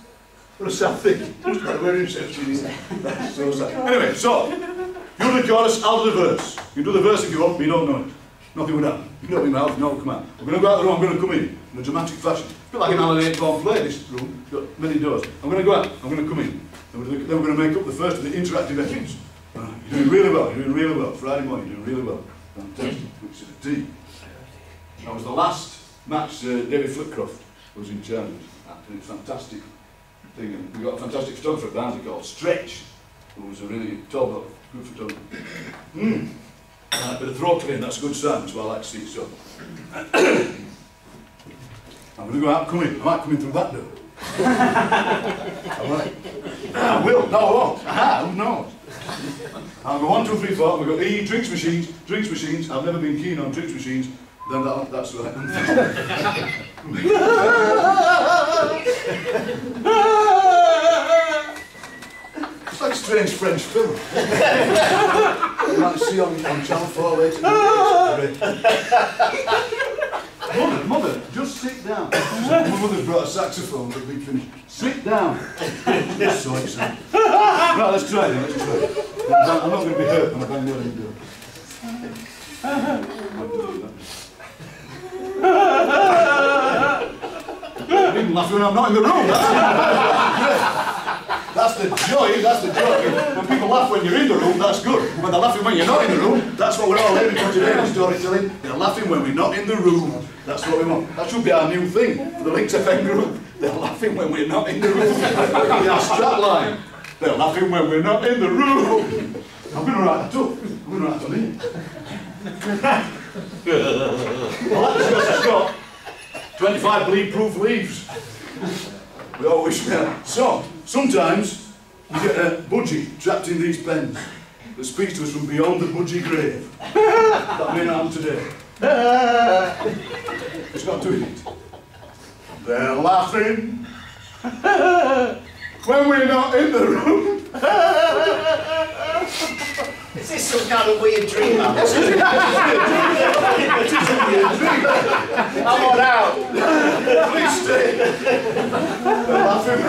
What a sad thing. They must have a wedding reception, didn't they? That's so sad. Anyway, so, you do the chorus, I'll do the verse. You do the verse if you want, but you don't know it. Nothing would happen. Know me mouth, no, come out. I'm going to go out the room, I'm going to come in, in a dramatic fashion. A bit like an Alan Ayckbourn play, this room. It's got many doors. I'm going to go out, I'm going to come in. Then we're, going to make up the first of the interactive. Uh, you're doing really well, you're doing really well. Friday morning, you're doing really well. Fantastic. Which is a D. That was the last match uh, David Flitcroft was in charge of. Absolutely fantastic thing. And we got a fantastic photographer at Barnsley called Stretch, who was a really top good photographer. Mm. Uh, right, bit of throat clean, that's a good sign as well, I like to see it so. [coughs] I'm going to go out, come in. I might come in through that door. [laughs] Alright. I will, no, I won't. Aha, who knows? I'll go one, two, three, four, and we go E, drinks machines, drinks machines. I've never been keen on drinks machines. Then that, that's right. it's [laughs] [laughs] like a strange French film. [laughs] you might see on, on Channel 4 later. [laughs] mother, mother, just sit down. [laughs] My mother's brought a saxophone for a big finish. Sit down. so excited. Right, let's try it let's try it. I'm not going to be hurt when I bang the other door. I've been even laughing when I'm not in the room. That's the joy, that's the joy. When people laugh when you're in the room, that's good. When they're laughing when you're not in the room, that's what we're all aiming for today in storytelling. They're laughing when we're not in the room. That's what we want. That should be our new thing for the Lincs FM group. They're laughing when we're not in the room. That be our strap line. They're laughing when we're not in the room. I'm going to write that up. I'm going to write that here. well, got 25 bleed-proof leaves. We always smell. So, sometimes you get a budgie trapped in these pens that speaks to us from beyond the budgie grave. That may not happen today. It's not doing it. They're laughing when we're not in the room. Is this some kind of weird dream? It is a weird dream. I'm on out. Please stay. They're laughing.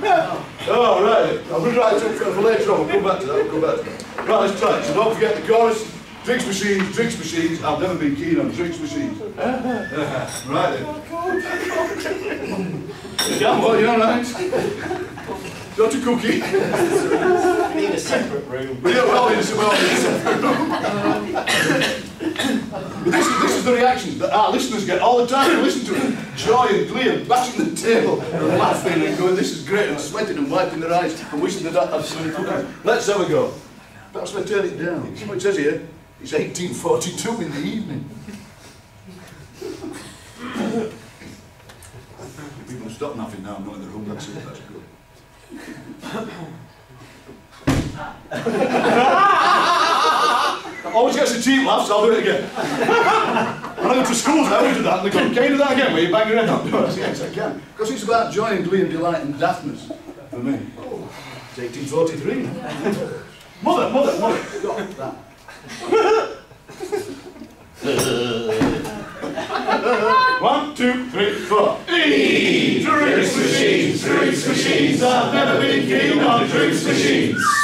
Oh, right. I'm going to write it up for later on. We'll come back to that. We'll come back to that. Right, let's try it. So don't forget the chorus. Drinks machines, drinks machines. I've never been keen on drinks machines. [laughs] right then. Yeah, well, you all right? Got a cookie? I need a separate room. But yeah, well, it's well, it's But this is, this is the reaction that our listeners get all the time. They listen to it. Joy and glee and bashing the table and laughing and going, this is great, and sweating and wiping their eyes and wishing they'd had so many cookies. Let's have a go. Perhaps we turn it down. See what it says here? It's 1842 in the evening. People stop laughing now, I'm not in the room, that's it, that's good. [laughs] Always gets the cheap laughs, so I'll do it again. [laughs] when I go to schools now, we do that, and they go, can you do that again, will you bang your head I yes, I can. Because it's about joy and glee and delight and daftness for me. It's 1843. [laughs] mother, mother, mother, stop that. [laughs] One, two, three, four. E! Drinks machines, drinks machines. I've never been keen on drinks machines.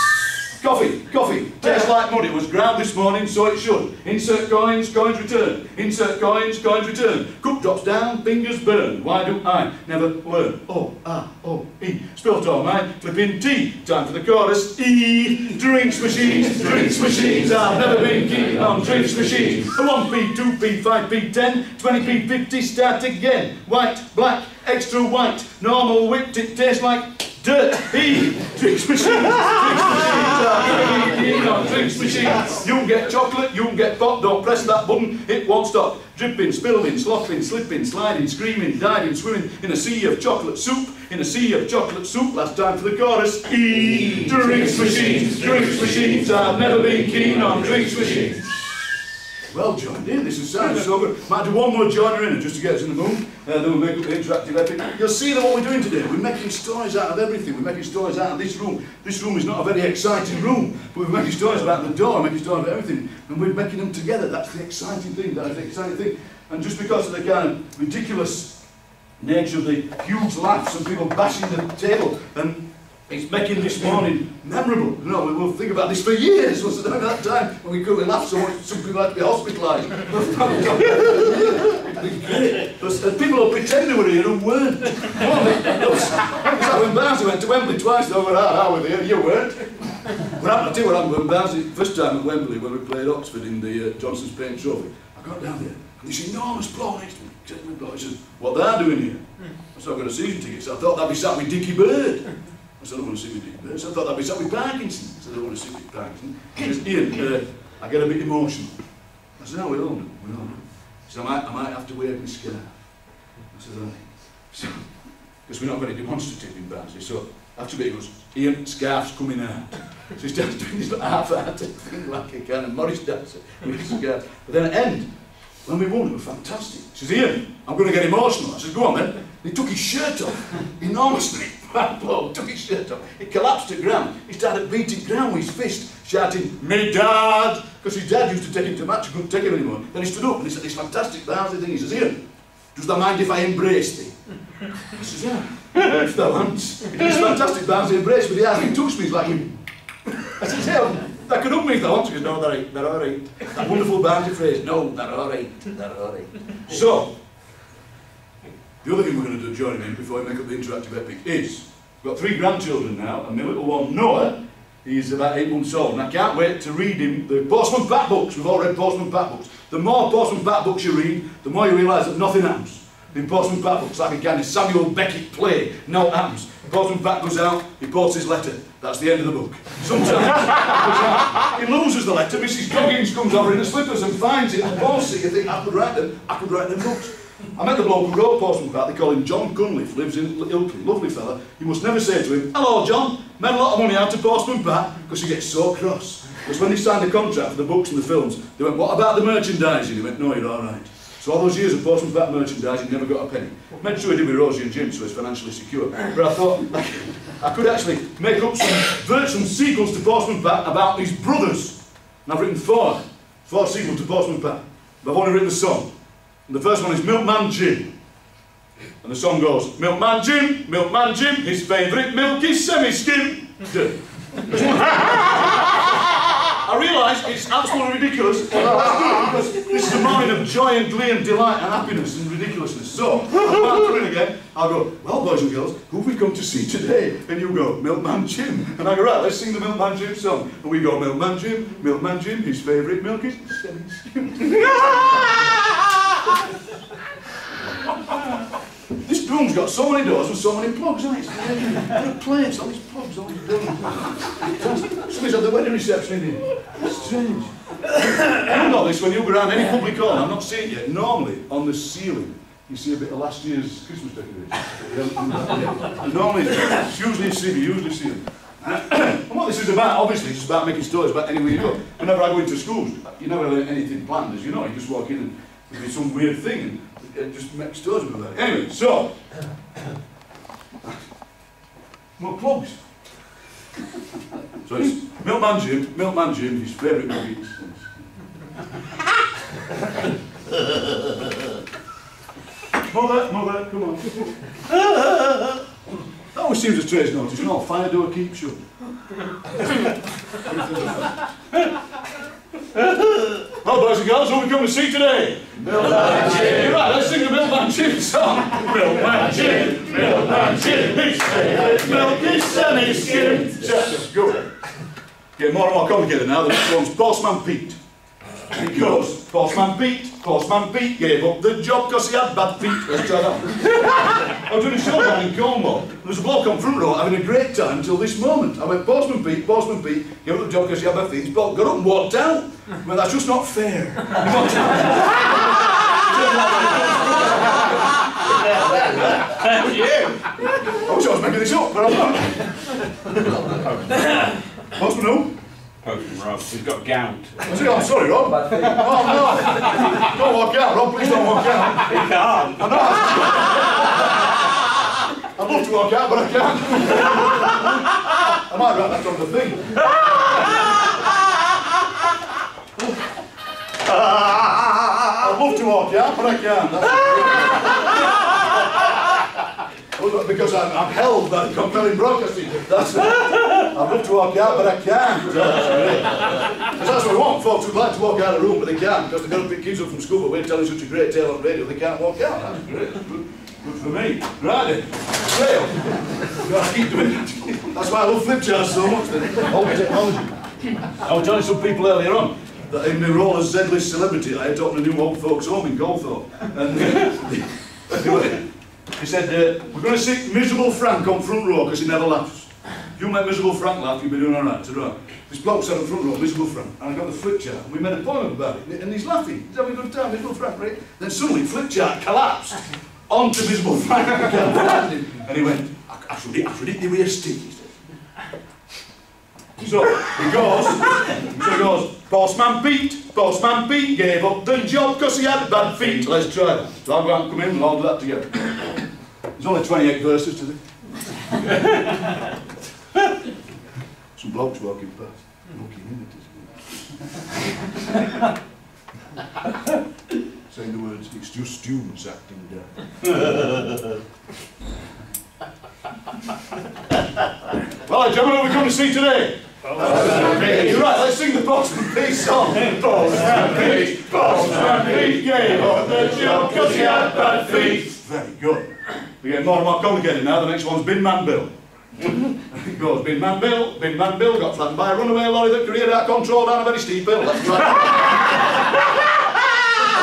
Coffee, coffee. Tastes like mud. It was ground this morning, so it should. Insert coins, coins return. Insert coins, coins return. Cup drops down, fingers burn. Why do I never learn? Oh, ah, oh, E. Spilt all my flipping tea. Time for the chorus. E. Drinks machines, drinks machines. I've never been keen on drinks machines. 1p, 2p, 5p, 10, 20p, 50, start again. White, black, extra white. Normal whipped, it tastes like dirt. E. Drinks machines, drinks machines. On drinks machines. You'll get chocolate, you'll get pop. Don't press that button, it won't stop. Dripping, spilling, slopping, slipping, sliding, screaming, diving, swimming in a sea of chocolate soup. In a sea of chocolate soup. Last time for the chorus. E. Drinks machines, drinks machines. I've never been keen on drinks machines. Well joined in, this is sounding so good. Might do one more joiner in just to get us in the mood. Uh, then we'll make up the interactive epic. You'll see that what we're doing today, we're making stories out of everything. We're making stories out of this room. This room is not a very exciting room, but we're making stories about the door, making stories about everything, and we're making them together. That's the exciting thing, that's the exciting thing. And just because of the kind of ridiculous nature of the huge laughs and people bashing the table, and it's making this morning memorable. You know, we will think about this for years. Was there that time when we couldn't laugh so much, some people had to be hospitalised? [laughs] Because [laughs] uh, people will pretend they were here who weren't. [laughs] Well, when Barnsley went to Wembley twice over our hour with you, you weren't. What happened, you what happened when Barnsley, first time at Wembley when we played Oxford in the uh, Johnstone's Paint Trophy, I got down there and this enormous bloke next to me, he says, what they're doing here? I said, I've got a season ticket, so I thought that'd be sat with Dickie Bird. I said, I want to see Bird. So I thought that'd be with Parkinson. I said, I don't want to see with Parkinson. He Ian, uh, I get a bit emotional. I said, no, we all do, we all do. He said, I might, I might have to wear my scarf. I said, right. So, because we're not very demonstrative in Barnsley, so after a bit he goes, Ian, scarf's coming out. So he starts doing this half-hearted thing like a kind of Morris dancer with his scarf. But then at the end, when we won, it was fantastic. He says, Ian, I'm going to get emotional. I said, go on then. And he took his shirt off, enormously. That bloke took his shirt off. He collapsed to ground. He started beating ground with his fist, shouting, me dad! Because his dad used to take him to match, he couldn't take him anymore. Then he stood up and he said this fantastic Barnsley thing. He says, Ian, does that mind if I embrace thee? [laughs] I says, yeah, if thou wants. Did this fantastic Barnsley embrace eyes. He touched me, he's like, him. I said, yeah, that could hug me if thou wants. He goes, no, they're right, they're all right. That wonderful Barnsley phrase, no, they're all right, they're all right. So, The other thing we're going to do joining in before we make up the interactive epic is, we've got three grandchildren now, and my little one, Noah, he's about eight months old, and I can't wait to read him the Postman Pat books. We've all read Postman Pat books. The more Postman Pat books you read, the more you realise that nothing happens. In Postman Pat books, like a kind of Samuel Beckett play, no happens. Postman Pat goes out, he posts his letter. That's the end of the book. Sometimes he loses the letter, Mrs. Goggins comes over in her slippers and finds it and posts it. You think, I could write them, I could write them books. I met the bloke who wrote Postman Pat, they call him John Cunliffe, lives in Ilkley, lovely fella. You must never say to him, hello John, made a lot of money out of Postman Pat, because he gets so cross. Because when they signed the contract for the books and the films, they went, what about the merchandising? He went, no, you're all right. So all those years of Postman Pat merchandising, never got a penny. Made sure he did with Rosie and Jim, so he's financially secure. But I thought, I could actually make up some, ver- some sequels to Postman Pat about his brothers. And I've written four, four sequels to Postman Pat. But I've only written the song. And the first one is Milkman Jim. And the song goes, Milkman Jim, Milkman Jim, his favourite milk is semi-skim. [laughs] I realise it's absolutely ridiculous, [laughs] because this is a morning of joy and glee and delight and happiness and ridiculousness. So, I'll come in again, I'll go, well boys and girls, who have we come to see today? And you go, Milkman Jim. And I go, right, let's sing the Milkman Jim song. And we go, Milkman Jim, Milkman Jim, his favourite milk is semi-skim. [laughs] This room's got so many doors and so many plugs, hasn't it? What a place, all these plugs, all these doors. Somebody's had the wedding reception in here. Strange. You know this when you go around any public hall, I've not seen it yet, normally on the ceiling you see a bit of last year's Christmas decoration. normally, it's usually a ceiling, usually ceiling. [clears throat] and what this is about, obviously, it's about making stories about anywhere you go. Whenever I go into schools, you never have anything planned, as you know. You just walk in and It'd be some weird thing, and it uh, just mixed us with that. Anyway, so. More close. so it's Milkman Jim, Milkman Jim, his favourite movie. mother, mother, come on. That always seems a strange notice, you know, fire door keeps you. well, boys and girls, who we come to see today? Milkman Jim. Right, let's sing the Milkman Jim song. Milkman Jim, Milkman Jim, his favourite milk is semi-skim. Just go. Getting more and more complicated now. The one's Postman Pete. It goes, Postman Pete, Postman Pete gave up the job because he had bad feet. Let's try that. [laughs] I was doing a show down in Cornwall. There was a bloke on front row having a great time until this moment. I went, Postman Pete, Postman Pete, gave up the job because he had bad feet. His bloke got up and walked out. Well, that's just not fair. He walked Thank you. I wish I was making this up, but I'm not. [laughs] Postman who? Postman Rob, he's got gout. I'm sorry, Rob. Oh, no. Don't walk out, Rob. Please don't walk out. He can't. I know. I'd love to walk out, but I can't. I might write that on the thing. I'd love to walk out, but I can't. Because I'm, I'm held by compelling broadcasting. That's I'd love to walk out, but I can't. Uh, because that's what we want. Folks would like to walk out of the room, but they can't because they've got to pick kids up from school, but we're telling such a great tale on radio, they can't walk out. That's great. Good, good for me. Right then. Well, we've got to keep doing it. That's why I love flip charts so much. Old technology. I was telling some people earlier on that in my role as Z-list celebrity, I had to open a new old folks home in Goldthorpe. And [laughs] anyway, he said, uh, we're going to see miserable Frank on front row because he never laughs. If you make miserable Frank laugh, you'll be doing all right. Right. This bloke sat on front row, miserable Frank, and I got the flip chart, and we made a poem about it, and he's laughing. He's having a good time, miserable Frank, right? Then suddenly, flip chart collapsed onto miserable Frank. [laughs] And he went, I, I should I should hit the way a stick, he said. So he goes, so he goes, Postman Pete, Postman Pete gave up the job because he had bad feet. Let's try that. So I'll go and come in and all do that together. There's only 28 verses to this. [laughs] Some blokes walking past. Looking in at it. Saying the words, it's just students acting down. [laughs] well, gentlemen, we come to see today? You're right, let's sing the Postman Pete song. Postman Pete, Postman Pete gave up the job because he had bad feet. Very good. We're getting more and more complicated now. The next one's Bin Man Bill. it goes, Bin Man Bill, Bin Man Bill got flattened by a runaway lorry that created out of control down a very steep hill. Let's try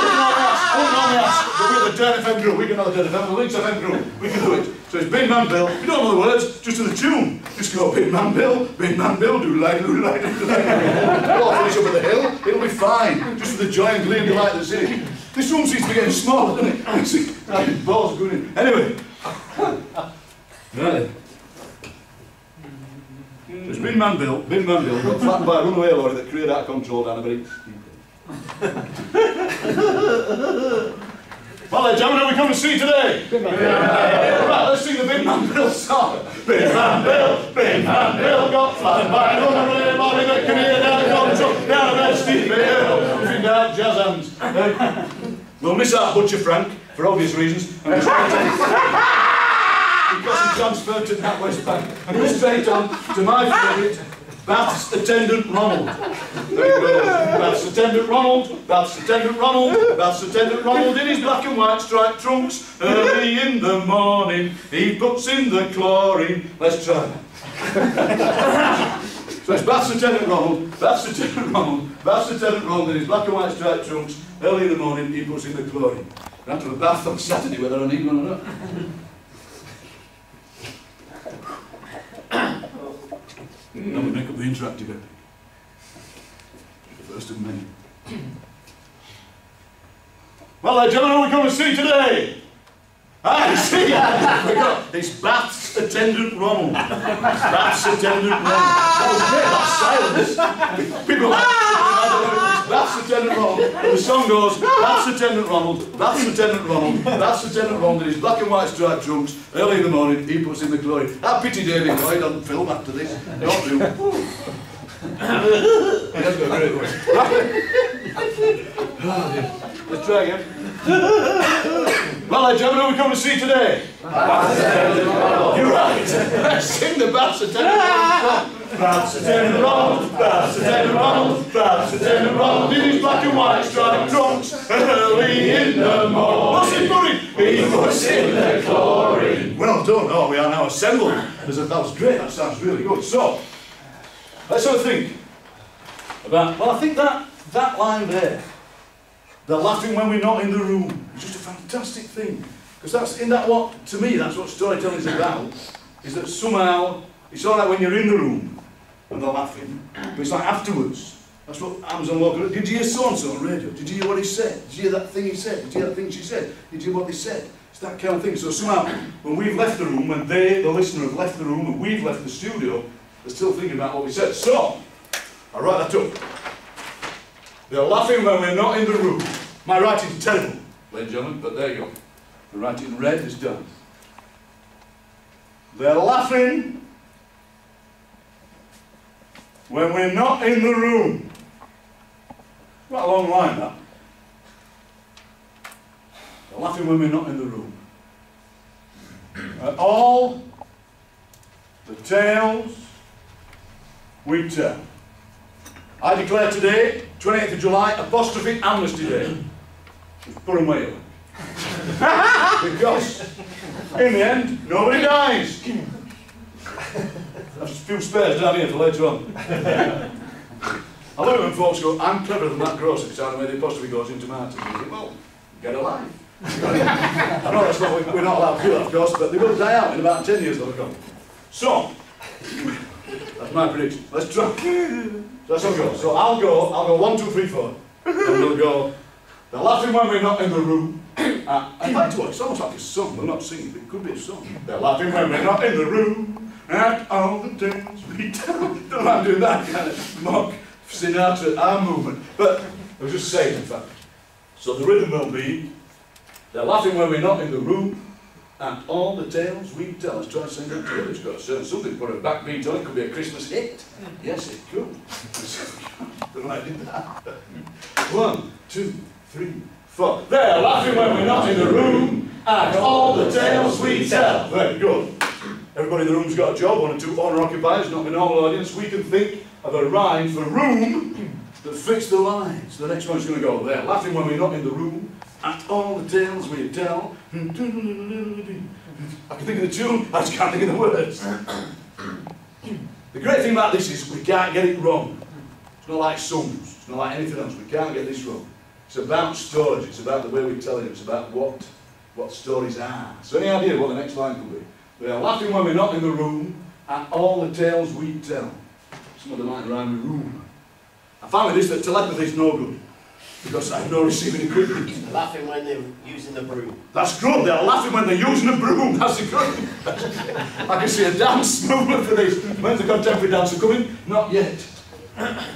we're the Dearne FM group. We can know the Dearne FM, the Lincs FM group. We can do it. So it's Bin Man Bill. You don't know the words, just to the tune. Just go, Bin Man Bill, Big Man Bill, do like, do like, do like. We'll finish up at the hill. It'll be fine. Just for the joy and glee and delight that's in it. This room seems to be getting smaller, doesn't it? I see. Like, balls going in. Anyway. Right. So it's Bin Man Bill, Bin Man Bill got flattened by a runaway lorry that created out of control down a very Well, then, gentlemen, we come to see today. Right, let's sing the Bin Man Bill song. Bin Man Bill, Bin Man Bill got flattened by a runaway lorry that created out of control down steep hill. If in doubt, jazz hands. [laughs] We'll miss out Butcher Frank for obvious reasons. And [laughs] we'll because he transferred to that West Bank. And go straight on to my favourite, Bath's Attendant Ronald. There you go. Attendant Ronald. Bath's Attendant Ronald. Bath's Attendant Ronald in his black and white striped trunks. Early in the morning, he puts in the chlorine. Let's try that. so it's Bath's Attendant Ronald. Bath's Attendant Ronald. Bath's Attendant Ronald in his black and white striped trunks. Early in the morning, he puts in the chlorine. I have to have a bath on Saturday, whether I need one or not. Now we make up the interactive epic. The first of many. [coughs] Well, then, gentlemen, we come to see today. Ah, I see. [laughs] We've got this Bath's attendant Ronald. Bath's attendant Ronald. Ah! That oh, was great. That silence. People. Ah! It's Bath's attendant Ronald. And the song goes. Bath's attendant Ronald. Bath's attendant Ronald. Bath's attendant Ronald in his black and white striped trunks. Early in the morning, he puts in the glory. I pity David Boy doesn't film after this. Don't do. He has got a great voice. Oh, dear. Let's try again. Well, then, gentlemen, we come to see today. You're right. Let's sing the Bath's attendant Ronald Bath's attendant Ronald in his black and white striped trunks. Early in the morning. What's puts in the chlorine. Well done. Oh, we are now assembled. There's a- That was great. That sounds really good. So, let's have a think about, well, I think that, that line there, they're laughing when we're not in the room. It's just a fantastic thing. Because that's, in that what, to me, that's what storytelling is about. Is that somehow, it's all right when you're in the room and they're laughing, but it's like afterwards. That's what Amazon Walker, did you hear so-and-so on radio? Did you hear what he said? Did you hear that thing he said? Did you hear that thing she said? Did you hear what they said? It's that kind of thing. So somehow, when we've left the room, when they, the listener, have left the room and we've left the studio, they're still thinking about what we said. So, I write that up. They're laughing when we're not in the room. My writing's terrible, ladies and gentlemen, but there you go. The writing in red is done. They're laughing when we're not in the room. Quite a long line, that. They're laughing when we're not in the room. At all the tales we tell. I declare today, 28th of July, apostrophe amnesty day. Put them away. [laughs] because, in the end, nobody dies. A few spares down here for later on. I love it when folks go, I'm cleverer than that grocer, it's how the way the apostrophe goes into Martin. You think, well, get a life. [laughs] I know that's not, we're not allowed to do that, of course, but they will die out in about 10 years, they'll come. So, that's my prediction. Let's try. So that's how it goes. So I'll go, I'll go one, two, three, four. And we'll go, they're laughing when we're not in the room. Uh, in fact, it's almost like a song. We're not singing, but it could be a song. They're laughing when we're not in the room. At all the things we tell. Don't mind doing that kind of mock Sinatra arm movement. But I was just saying, in fact. So the rhythm will be, they're laughing when we're not in the room. And all the tales we tell. Let's try to sing that together. It's got a certain something. Put a backbeat on it. Could be a Christmas hit. Yes, it could. Why I did that. One, two, three, four. They're laughing when we're not in the room. And all the tales we tell. Very good. Everybody in the room's got a job. One or two owner occupiers, not the normal audience. We can think of a rhyme for room that fits the lines. The next one's going to go there. Laughing when we're not in the room, at all the tales we tell. I can think of the tune, I just can't think of the words. The great thing about this is we can't get it wrong. It's not like songs, it's not like anything else. We can't get this wrong. It's about stories, it's about the way we tell it, it's about what, what stories are. So any idea what the next line could be? We are laughing when we're not in the room at all the tales we tell. Some of them might rhyme with room. I found with this that telepathy is no good because I have no receiving equipment. They're Laughing when they're using the broom. That's good. They're laughing when they're using the broom. That's a good. [laughs] I can see a dance movement for this. When's the contemporary dancer coming? Not yet.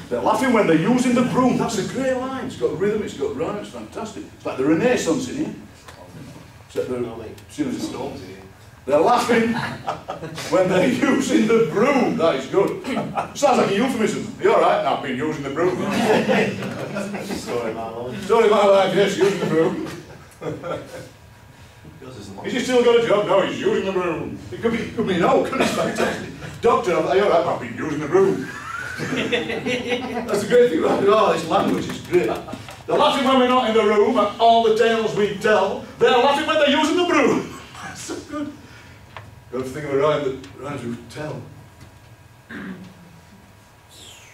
They're laughing when they're using the broom. That's a great line. It's got rhythm. It's got rhyme. It's fantastic. It's like the Renaissance in here. Except they're, No, as soon as it storms in here. They're laughing when they're using the broom. That is good. Sounds like a euphemism. You all right? I've been using the broom. Story of my life. Story of my life, yes, using the broom. Isn't he still got a job? No, he's using the broom. It could be, it could be no, couldn't it? Fantastic. Doctor, are you all right? I've been using the broom. That's the great thing about it. Oh, this language is great. They're laughing when we're not in the room at all the tales we tell. They're laughing when they're using the broom. [laughs] That's so good. Got to think of a rhyme that rhymes with tell.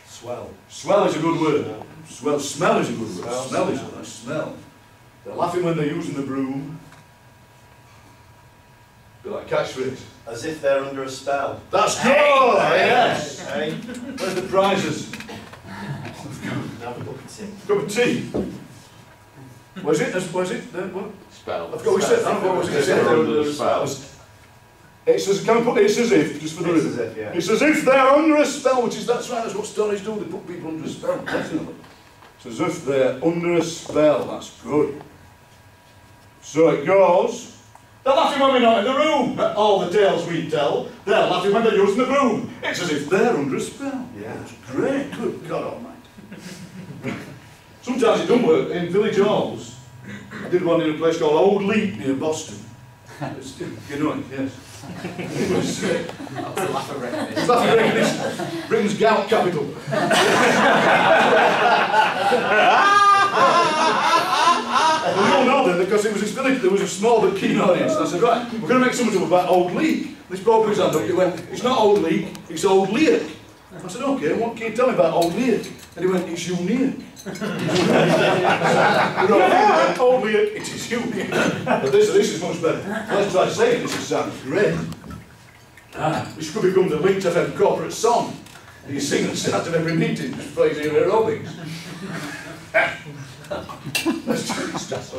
Swell. Swell is a good word. Swell, smell is a good word. Smell, Smell is smell. a smell. They're laughing when they're using the broom. Be like catchphrase. As if they're under a spell. That's good! Yes! Hey, Where's the prizes? have a bucket tea. Cup of tea. Was it? Was it? The, what? Spell. I've got we said. I don't know what was it. Said Under under the a spell. It's as can put it's as if just for the It's as if, yeah. It's as if they're under a spell, which is that's right. That's what stories do. They put people under a spell. Definitely. It's as if they're under a spell. That's good. So it goes. They're laughing when we're not in the room. At all the tales we tell, they're laughing when they're using the broom. It's as if they're under a spell. Yeah. That's great. Good God Almighty. [laughs] Sometimes it doesn't work. In village halls, I did one in a place called Old Leake near Boston. [laughs] It's, you know it, yes. Laugh of recognition. it's like Britain's, Britain's gout capital. well, you'll know then because it was village, there was a small but keen audience. And I said, right, we're going to make something about Old Leake. This bloke put his hand up, he went, it's not Old Leake, it's Old Leake. I said, okay, what can you tell me about Old Leake? And he went, it's unique. [laughs] yeah, Old Leake, it is unique. But this, this is much better. Let's try saying this, it sounds great. Ah, this could become the Lincs FM corporate song. You sing at the start of every meeting, just plays your aerobics. Let's try this stuff.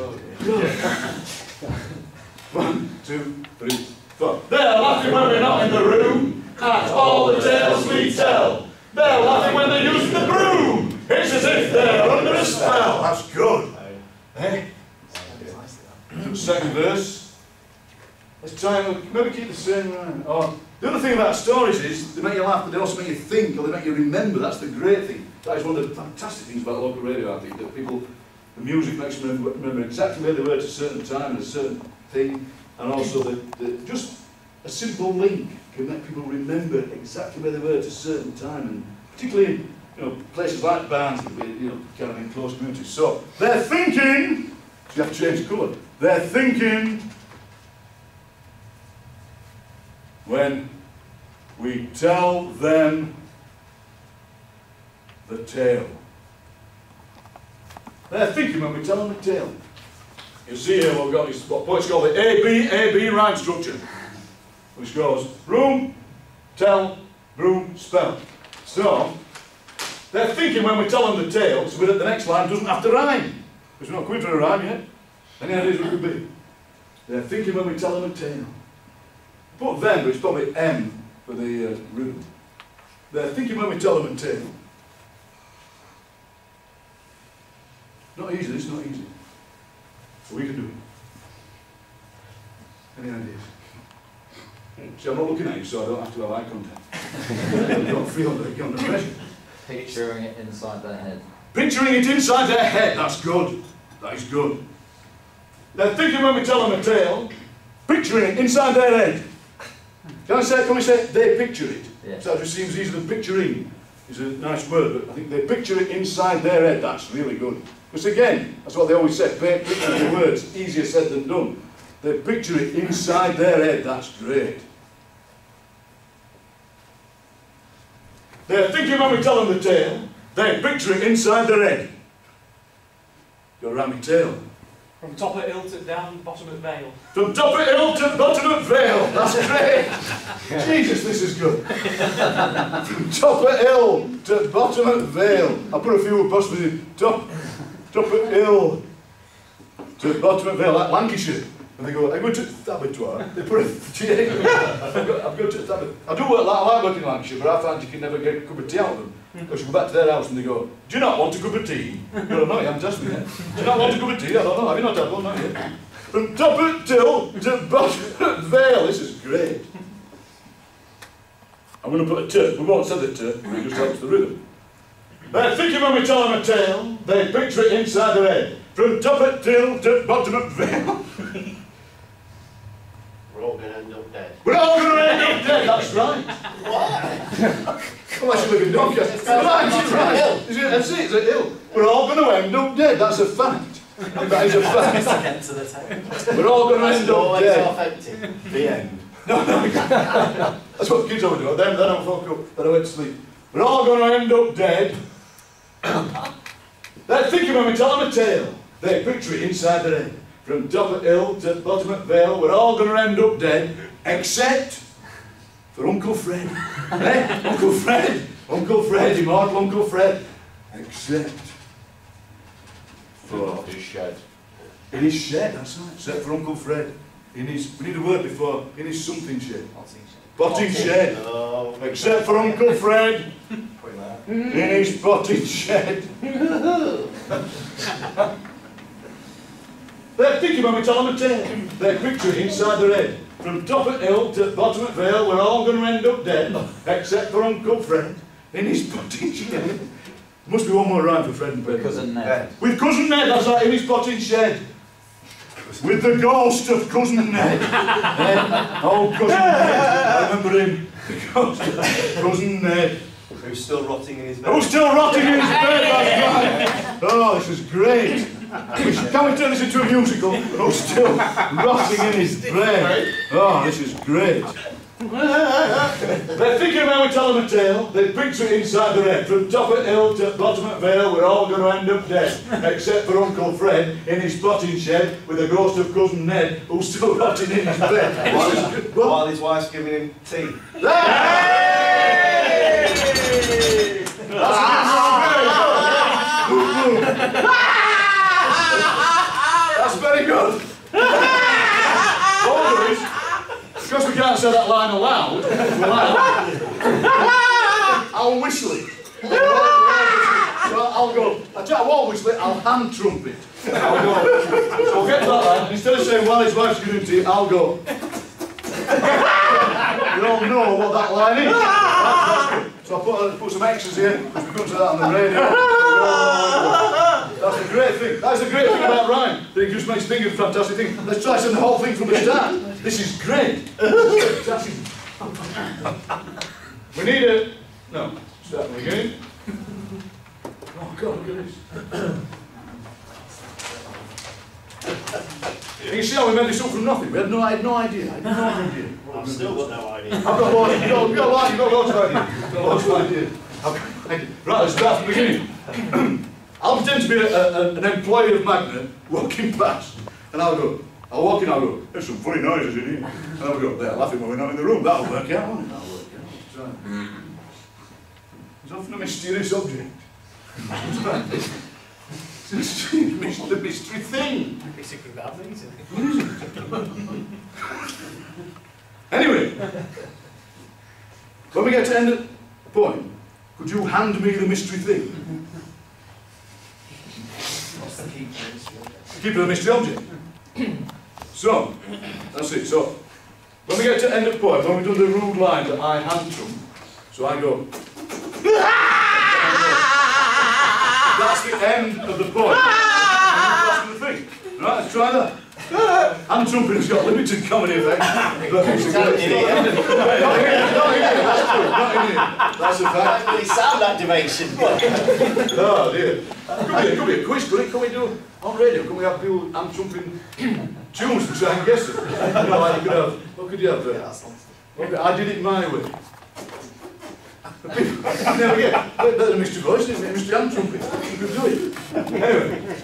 One, two, three, four. They're laughing when we're not in the room at all the tales we tell. They're laughing when they're using the broom. It's as if they're under a spell. That's good. Eh? Second verse. Let's try and maybe keep the same rhyme. Oh, the other thing about stories is they make you laugh, but they also make you think, or they make you remember. That's the great thing. That is one of the fantastic things about local radio. I think that people, the music makes them remember, remember exactly where they were at a certain time and a certain thing, and also the, the just a simple link can make people remember exactly where they were at a certain time, and particularly in you know places like Barnes, that we you know kind of in close communities. So they're thinking. You have to change colour. They're thinking when we tell them the tale. They're thinking when we tell them the tale. You see here we've got is what poets call the AB, AB rhyme structure, which goes broom, tell, broom, spell. So, they're thinking when we tell them the tale, so that the next line doesn't have to rhyme. Because we're not quite for a rhyme yet. Any ideas what could be? They're thinking when we tell them a tale. Put them, but it's probably M for the uh, rhythm. They're thinking when we tell them a tale. Not easy, it's not easy. But we can do it. Any ideas? See, I'm not looking at you, so I don't have to have eye contact. I don't feel under, under pressure. Picturing it inside their head. Picturing it inside their head, that's good. That is good. They're thinking when we tell them a tale, picturing it inside their head. Can I say, can we say they picture it? Yeah. So it just seems easier than picturing. is a nice word, but I think they picture it inside their head. That's really good. Because again, that's what they always say, pictures with words, easier said than done. They picture it inside their head. That's great. They're thinking when we tell them the tale, they're it inside their head. Go around my tail. From top of hill to down bottom of vale. From top of hill to bottom of vale. That's great. [laughs] Jesus, this is good. From top of hill to bottom of vale. I put a few apostrophes in. Top, top of hill to bottom of vale, like Lancashire. And they go, I go to Abattoir. They put a [laughs] G. I've got, I've got to Abattoir. I do work like I like working in Lancashire, but I find you can never get a cup of tea out of them. Hmm. Because you go back to their house and they go, Do you not want a cup of tea? Well, no, you haven't asked me yet. Do you not want a cup of tea? I don't know. Have you not had one? Not yet. From top of till to bottom of vale. This is great. I'm going to put a a T. We won't say the T. It just helps the rhythm. They're thinking when we tell them a tale, they picture it inside their head. From top of till to bottom of vale. [laughs] We're all going to end up dead. We're all going to end up dead. That's right. Why? Unless you live in Doncaster. Right, you're right. Is it, that's it, it's a hill. We're all going to end up dead. That's a fact. That is a fact. The. We're all going to end up always dead. half empty. The end. No, no, That's what kids always do. Then, then I woke up, then I went to sleep. We're all going to end up dead. They're thinking when we tell them a tale. They picture it inside their head. From top of hill to bottom of vale, we're all going to end up dead, except for Uncle Fred. [laughs] eh? Uncle Fred. Uncle Fred, immortal Uncle Fred. Except for His shed. in his shed, that's right. Except for Uncle Fred. In his, we need a word before, in his something shed. Potting shed. No. Except for Uncle Fred Put him in his potting shed. [laughs] They're thinking when we tell them a tale. They picture it inside their head. From top of hill to bottom of vale, we're all going to end up dead, except for Uncle Fred in his [laughs] potting shed. Must be one more rhyme for Fred and Pedro. Cousin Ned. With cousin Ned, that's right, in his potting shed. With the ghost of cousin Ned. [laughs] Eh? Oh, cousin Ned. I remember him. The ghost cousin Ned. Who's still rotting in his bed? Who's still rotting in his bed, that's right. Oh, this is great. We should- Can we turn this into a musical? Who's still rotting in his bed? Oh, this is great. They're thinking when we tell them a tale, they picture it inside their head. From top of hill to bottom of vale, we're all going to end up dead. Except for Uncle Fred in his potting shed with the ghost of cousin Ned who's still rotting in his bed. While his, while his wife's giving him tea. Ah! That's very good. We'll do is, because we can't say that line aloud, [laughs] I'll whistle it. So I'll go, I tell you I'll whistle it, I'll hand trumpet. I'll go, so I'll get to that line, instead of saying, well, his wife's giving him tea, I'll go. [laughs] you all know what that line is. That's- that's good. So I'll put, put some X's here, because we couldn't say that on the radio. [laughs] That's the great thing. That's the great thing about rhyme. That it just makes thinking a fantastic thing. Let's try some the whole thing from the start. This is great. Fantastic. we need it. No, start from. Oh God, look at this. You can see how we made this up from nothing. We had no, I had no idea. I had no [laughs] idea. I've still got no idea. I've got loads, you've got, you've got loads, you've got loads of ideas. You've got loads of ideas. Right, let's start from the beginning. [clears throat] I'll pretend to be a, a, an employee of Magna walking past, and I'll go, I'll walk in, I'll go, there's some funny noises in here. And I'll go, they're laughing when we're not in the room. That'll work out, won't it? That'll work out. It's mm. often a mysterious object. [laughs] It's a strange mystery, mystery thing. Basically that reason. Anyway, when we get to end at point, could you hand me the mystery thing? What's the key to this? Keep a mystery object. So, that's it. So, when we get to end at point, when we've done the rude lines that I hand trump, so I go. [laughs] That's the end of the point. That's the thing. Right, let's try that. And Trumping has got limited comedy effect. [laughs] But it's a great story. Not in here, not in here, that's true, not in here. That's a fact. Really sound activation. [laughs] Oh dear. Could be, could be a quiz, could it? Can we do on radio? Can we have people I'm trumping [clears throat] tunes and try and guess it? [laughs] You know, like you could have, what could you have? Okay, I did it my way. Never get. But that's a Mr. Voice, isn't it? Mr. Hand Trumpet. You could do it. Anyway.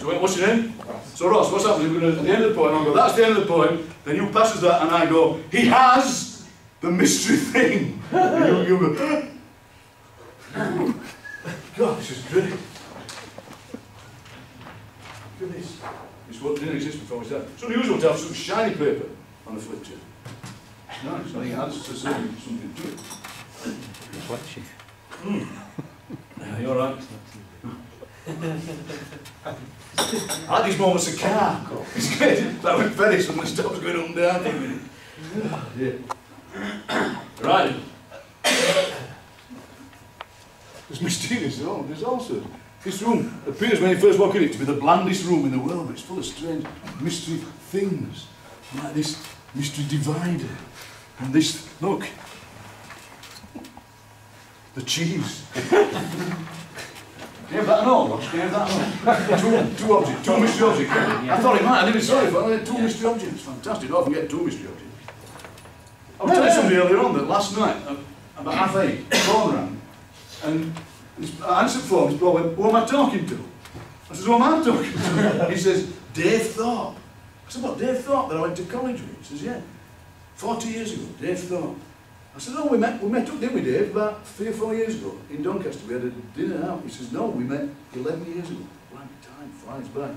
So what's your name? So Ross, what's happening? We're gonna, the end of the poem, I'll go, that's the end of the poem. Then you pass us that and I go, he has the mystery thing. And you, you go, [gasps] God, this is great. Look at this. What didn't exist before we started. It's unusual to have some shiny paper on the flip chart. Nice. Think it adds to something, something to it. Reflection. Yeah, [laughs] you're right. [laughs] I like these moments of calm. It's great. Like when Venice when the stops going up and down for a. Ah, yeah. Right. It's mysterious, oh, there's also. This room appears when you first walk in it to be the blandest room in the world, but it's full of strange mystery things. Like this mystery divider. And this, look. The cheese. [laughs] Have that and all, Ross? Have that and all? two, two objects, two mystery objects. I thought it might, I didn't sorry for it. Two mystery objects. Fantastic. Don't often get two mystery objects. I was telling somebody earlier on that last night, uh, about half eight, phone rang, and I answered phone, this boy went, who am I talking to? I said, who am I talking to? [laughs] He says, Dave Thorpe. I said, what, Dave Thorpe that I went to college with? He says, yeah. 40 years ago, Dave Thorpe. I said, no, we met, we met up, didn't we, Dave, about three or four years ago in Doncaster. We had a dinner out. He says, no, we met 11 years ago. Blank time flies by.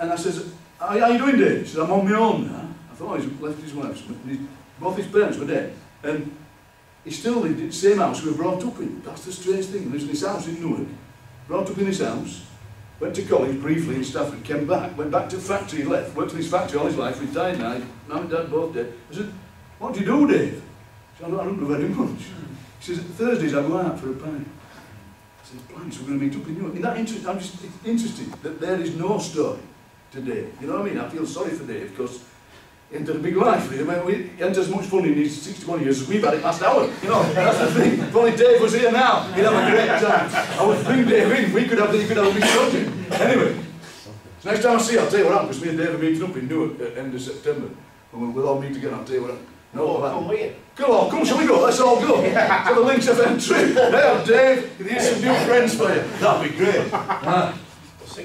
And I says, how, how you doing, Dave? He says, I'm on my own now. I thought he's left his wife. Both his parents were dead. And he still lived in the same house we were brought up in. That's the strange thing. He lives in his house in Newark. Brought up in his house. Went to college briefly in Stafford, came back, went back to the factory, left, worked in his factory all his life, retired now, mum and dad both dead. I said, what do you do, Dave? He I don't, don't very much. He says, Thursdays I go out for a pint. I said, Blanche, we're going to meet up in Newark. Isn't that interesting? I'm just it's interesting that there is no story today. You know what I mean? I feel sorry for Dave because he entered a big life. We, he had as much fun in his 61 years as we've had it last hour. You know, that's the thing. If only Dave was here now, he'd have a great time. I would bring Dave in. We could have, you could have a big project. Anyway, so next time I see you, I'll tell you what happened, because me and Dave are meeting up in Newark at the end of September. And we'll all meet again, I'll tell you what happened. No, Oh, what come happened. with. Come on, come, shall we go? Let's all go. To the Lincs FM trip. There, Dave. Here's some new friends for you. That'd be great. Ah.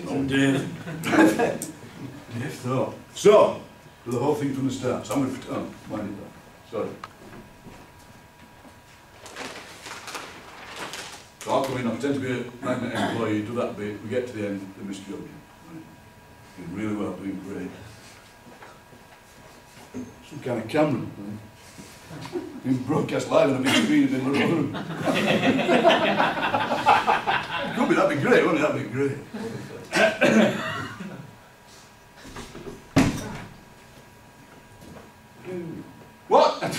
Oh, Dave. Dave Thorpe. So, do the whole thing from the start. So I'm going to, oh, mind it back. Sorry. So I'll come in, I pretend to be a Magna employee, do that bit, we get to the end, the mystery object. Right. Doing really well, doing great. Some kind of camera. Being broadcast live on a big screen in the middle of the room. Could be, that'd be great, wouldn't it? That'd be great. What? [laughs] I'm,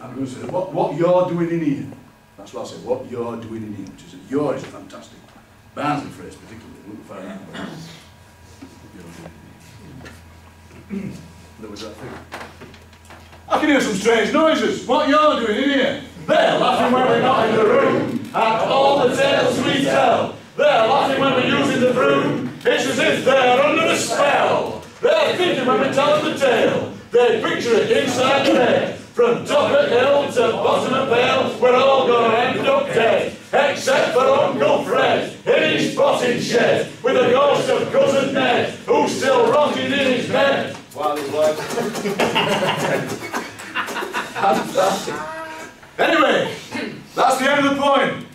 I'm going to say, what, what you're doing in here. That's what I said, what you're doing in here. Which is, your is fantastic Barnsley phrase, particularly. Look far out. There was thing. I can hear some strange noises. What you're doing in here? They're laughing when we're not in the room. At all the tales we tell. They're laughing when we're using the broom. It's as if they're under a spell. They're thinking when we tell them the tale. They picture it inside there. From top of hill to bottom of vale, we're all gonna end up dead. Except for Uncle Fred in his spotted shed. With the ghost of cousin Ned, who's still rocking in his bed. While wife Fantastic. [laughs] Anyway, that's the end of the poem.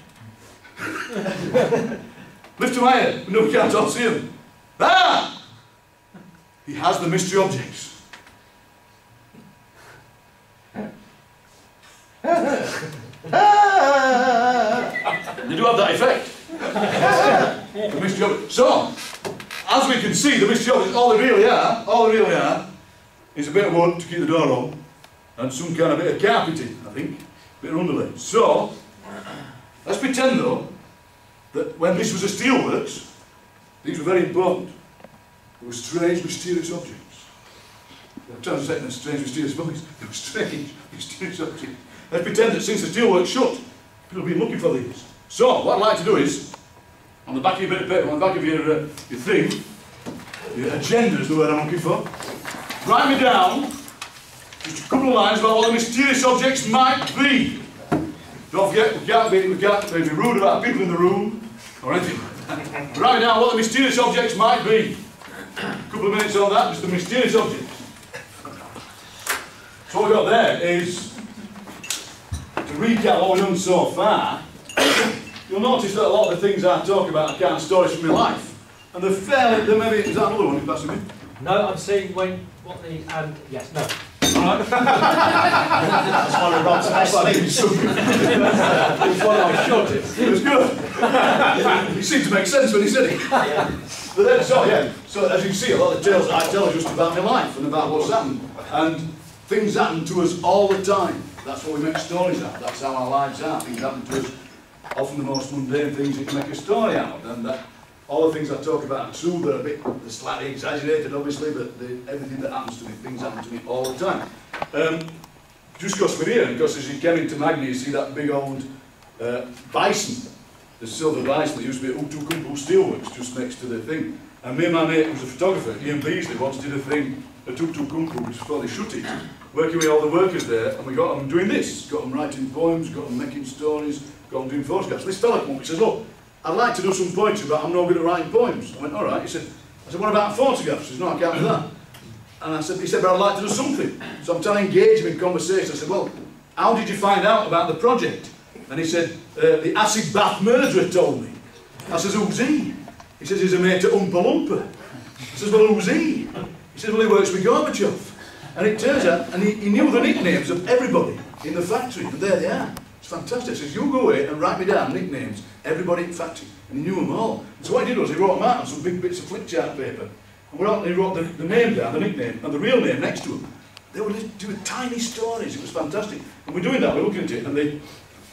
Lift him higher. No, we can't all see him. Ah! He has the mystery objects. [laughs] Ah! They do have that effect. the mystery objects. So, as we can see, the mystery objects, all they really are, all they really are, is a bit of wood to keep the door on, and some kind of bit of carpeting, I think, bit of underlay. So, let's pretend though, that when this was a steelworks, these were very important. There were strange, mysterious objects. I'm trying to say in a strange, mysterious voice. There were strange, [laughs] mysterious objects. Let's pretend that since the steelworks shut, people have been looking for these. So, what I'd like to do is, on the back of your bit of paper, on the back of your, uh, your thing, your agenda is the word I'm looking for, write me down just a couple of lines about what the mysterious objects might be. Don't forget, we can't be, we can't be rude about people in the room or anything. [laughs] Write me down what the mysterious objects might be. A couple of minutes on that, just the mysterious objects. So what we've got there is, to recap what we've done so far, you'll notice that a lot of the things I talk about are kind of stories from my life. And they're fairly, they're maybe, is that another one you're passing me? No, I'm seeing when, what the, and, yes, no. Alright. [laughs] That's one of Rob's best things. It's one of my shortest. It was good. it seemed to make sense when he said it. But then, so yeah, so as you see, a lot of the tales I tell are just about my life and about what's happened. And things happen to us all the time. That's what we make stories out. of. That's how our lives are. Things happen to us. Often the most mundane things you can make a story out of. And that, all the things I talk about are true. They're a bit they're slightly exaggerated, obviously, but the, everything that happens to me, things happen to me all the time. Um, just we're here, because as you came into Magna, you see that big old uh, bison the silver bison that used to be at Outokumpu Steelworks just next to the thing. And me and my mate, was a photographer, Ian Beesley, once did a thing at Outokumpu, which they shut it, working with all the workers there, and we got them doing this, got them writing poems, got them making stories, got them doing photographs. This fella came up, he says, look, I'd like to do some poetry, but I'm no good at writing poems. I went, all right. He said, I said, what about photographs? He said, no, I can't do that. And I said, he said, but I'd like to do something. So I'm trying to engage him in conversation. I said, well, how did you find out about the project? And he said, uh, the acid bath murderer told me. I says, who's he? He says, he's a mate at Oompa Loompa. I says, well, who's he? He says, well, he works with Gorbachev. And it turns out, and he, he knew the nicknames of everybody in the factory, and there they are. It's fantastic. He says, you go away and write me down nicknames, everybody in the factory. And he knew them all. And so what he did was he wrote them out on some big bits of flip chart paper. And we all, he wrote the, the name down, the nickname, and the real name next to them. They were doing tiny stories. It was fantastic. And we're doing that, we're looking at it, and the,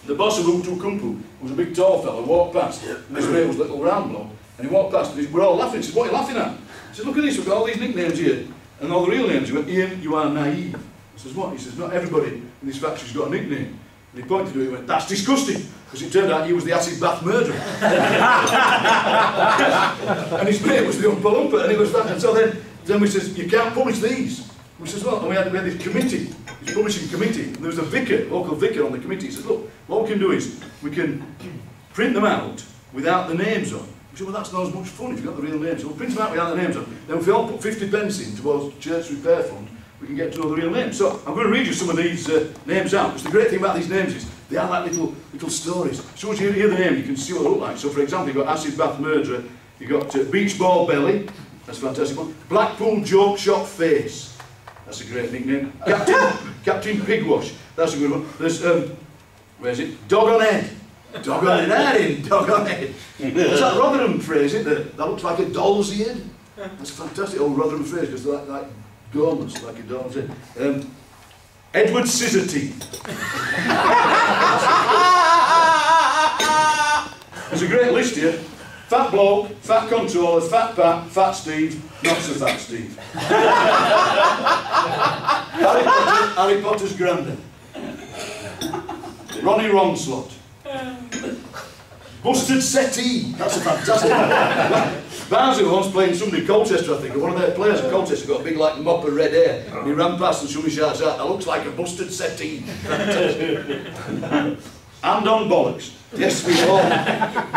the boss of Outokumpu was a big tall fellow, walked past, and his mate was a little round bloke, and he walked past, and he, we're all laughing. He said, what are you laughing at? He said, look at this, we've got all these nicknames here, and all the real names. He went, Ian, you are naive. I says, what? He says, not everybody in this factory's got a nickname. And he pointed to it, he went, that's disgusting, because it turned out he was the acid bath murderer. [laughs] and his mate was the Oompa Loompa, and it was that. And so then, then we says, you can't publish these. We says, well, and we had, we had this committee, this publishing committee, and there was a vicar, local vicar on the committee. He says, look, what we can do is, we can print them out without the names on. We said, well, that's not as much fun if you've got the real names. So we'll print them out without the names on. Then if we all put 50 pence in towards church repair fund, we can get to know the real names. So I'm going to read you some of these uh, names out, because the great thing about these names is, they are like little little stories. As soon as you hear the name, you can see what they look like. So, for example, you've got Acid Bath Murderer, you've got uh, Beach Ball Belly, that's a fantastic one. Blackpool Joke Shop Face, that's a great nickname. Captain, [laughs] Captain Pigwash, that's a good one. There's, um, where's it? Dog on Head. Dog on Head, in Dog on Head. There's that Rotherham phrase, isn't? That looks like a doll's head. That's fantastic old Rotherham phrase, because they're like, like gormons, like a doll's head. Um, Edward Scissor Teeth. There's a great list here. Fat bloke, fat controller, fat Pat, fat Steve, not so fat Steve. Harry, Potter, Harry Potter's granddad. Ronnie Ronslot. Busted Settee. That's a fantastic. Barnsley once playing somebody Colchester, I think, one of their players at Colchester got a big like mop of red hair. And he ran past and somebody shouts out, that looks like a busted settee. [laughs] and on bollocks. Yes, we've all,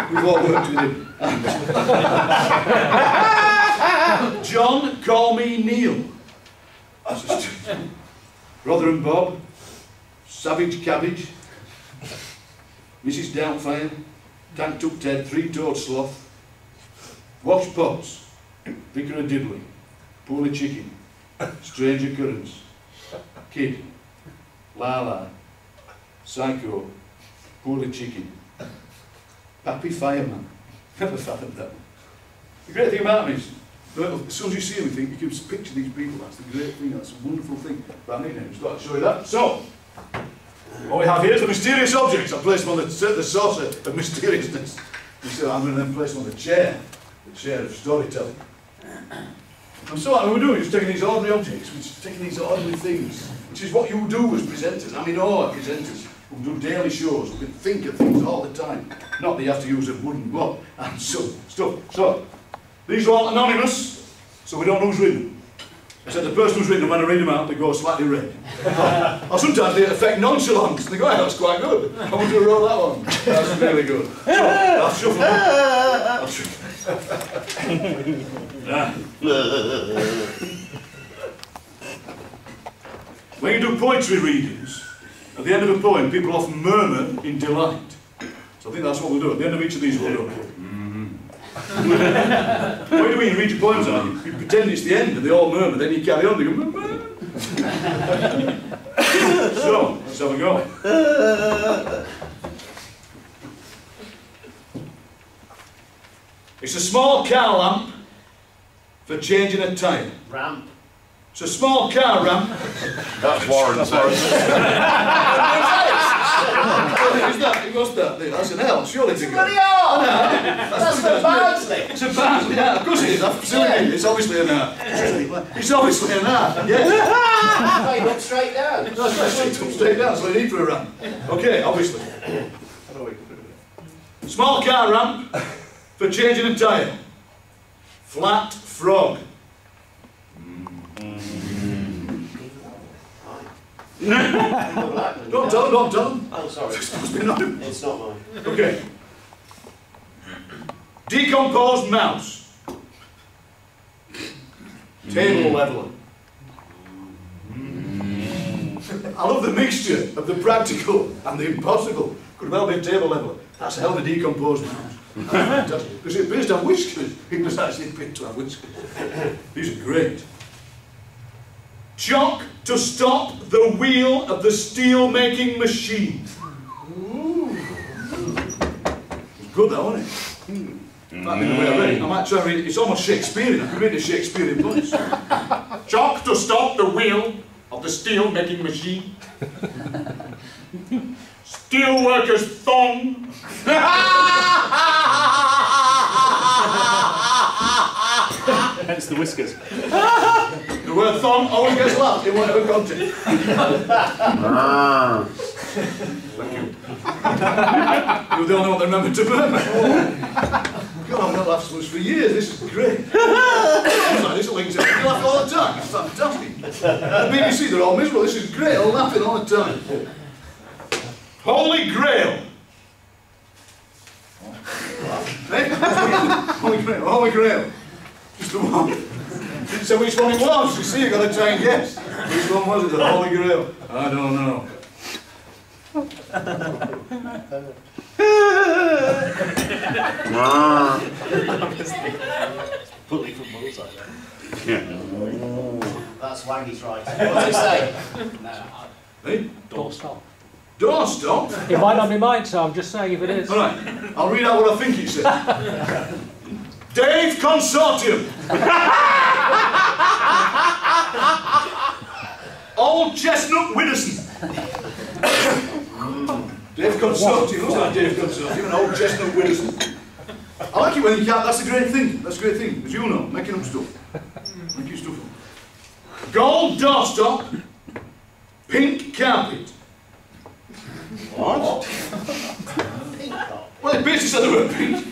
we've all worked with him. [laughs] John, call me Neil. [laughs] Rotherham Bob, Savage Cabbage, Mrs. Doubtfire, Tank Took Ted, Three-Toed Sloth, Wash Pots, Vicar of Dibley, Poorly Chicken, Strange Occurrence, Kid, Lala, Psycho, Poorly Chicken, Pappy Fireman. [laughs] Never fathomed that one. The great thing about him is, as soon as you see him, you think you can picture these people. That's the great thing. That's a wonderful thing. But I need to start to show you that. So, what we have here is the mysterious objects. I placed them on the, the saucer of mysteriousness. You see, I'm going to then place them on the chair, the chair of storytelling. And so what we're doing is taking these ordinary objects, which is taking these ordinary things, which is what you do as presenters. I mean, all presenters who do daily shows, who can think of things all the time. Not that you have to use a wooden block and some stuff. So, these are all anonymous, so we don't know who's. Except the person who's written them, when I read them out, they go slightly red. or sometimes they affect nonchalance. They go, hey, that's quite good. I want to roll that one. That's really good. So, I'll shuffle. I'll shuffle. [laughs] When you do poetry readings, at the end of a poem, people often murmur in delight. So I think that's what we'll do. At the end of each of these, we'll do. [laughs] what do you mean? Read your poems on? you, you pretend it's the end, and they all murmur, then you carry on, they go. [laughs] So, let's have a go. It's a small car lamp for changing a tyre. Ramp. It's a small car ramp. That's Warren says. Is that? It was that. That's an L, surely to go. Bloody hell! That's for Barnsley. It's a bad, yeah, of course it is. Absolutely. It's obviously an R. It's obviously an R. Yes. Hey, look straight down. That's right. Straight up, straight down. So you need for a ramp. Okay, obviously. Small car ramp for changing a tyre. Flat frog. [laughs] Don't tell them, don't tell them. Oh, sorry. It's supposed to be anonymous. It's not mine. Okay. Decomposed mouse. Table leveler. I love the mixture of the practical and the impossible. Could well be table leveler. That's a hell of a decomposed mouse. [laughs] Because it appears to have whiskers. It was actually picked to have whiskers. These are great. Chock to stop the wheel of the steel making machine. Good that, wasn't it? That'd be the way I read it. I might try and read it. It's almost Shakespearean. I can read a Shakespearean voice. Chock [laughs] to stop the wheel of the steel making machine. [laughs] Steel workers thong. [laughs] Hence the whiskers. [laughs] The word thong oh, always gets laughed in whatever context. Ah. You're the only one that remembered to murmur. God, I've not laughed so much for years. This is great. It's like this links up. You laugh all the time. It's fantastic. The BBC, they're all miserable. This is great. I'm laughing all the time. Holy Grail. Holy Grail. Holy Grail. Just the one. Didn't say which one it was. You see, you've got to try and guess. Which one was it? The Holy Grail. I don't know. Fully from bullseye That's Waggy's right. What does it say? Hey? Don't stop. Doorstop? It might not be mine, so I'm just saying if it is. All right, I'll read out what I think it said. Dave Consortium. Old Chestnut Widdowson. Dave Consortium. Looks like Dave Consortium and Old Chestnut Widdowson. I like it when you can't. That's a great thing. That's a great thing. As you know, making up stuff. Making stuff up. Gold doorstop. Pink carpet. What? Well, it basically said the word pink.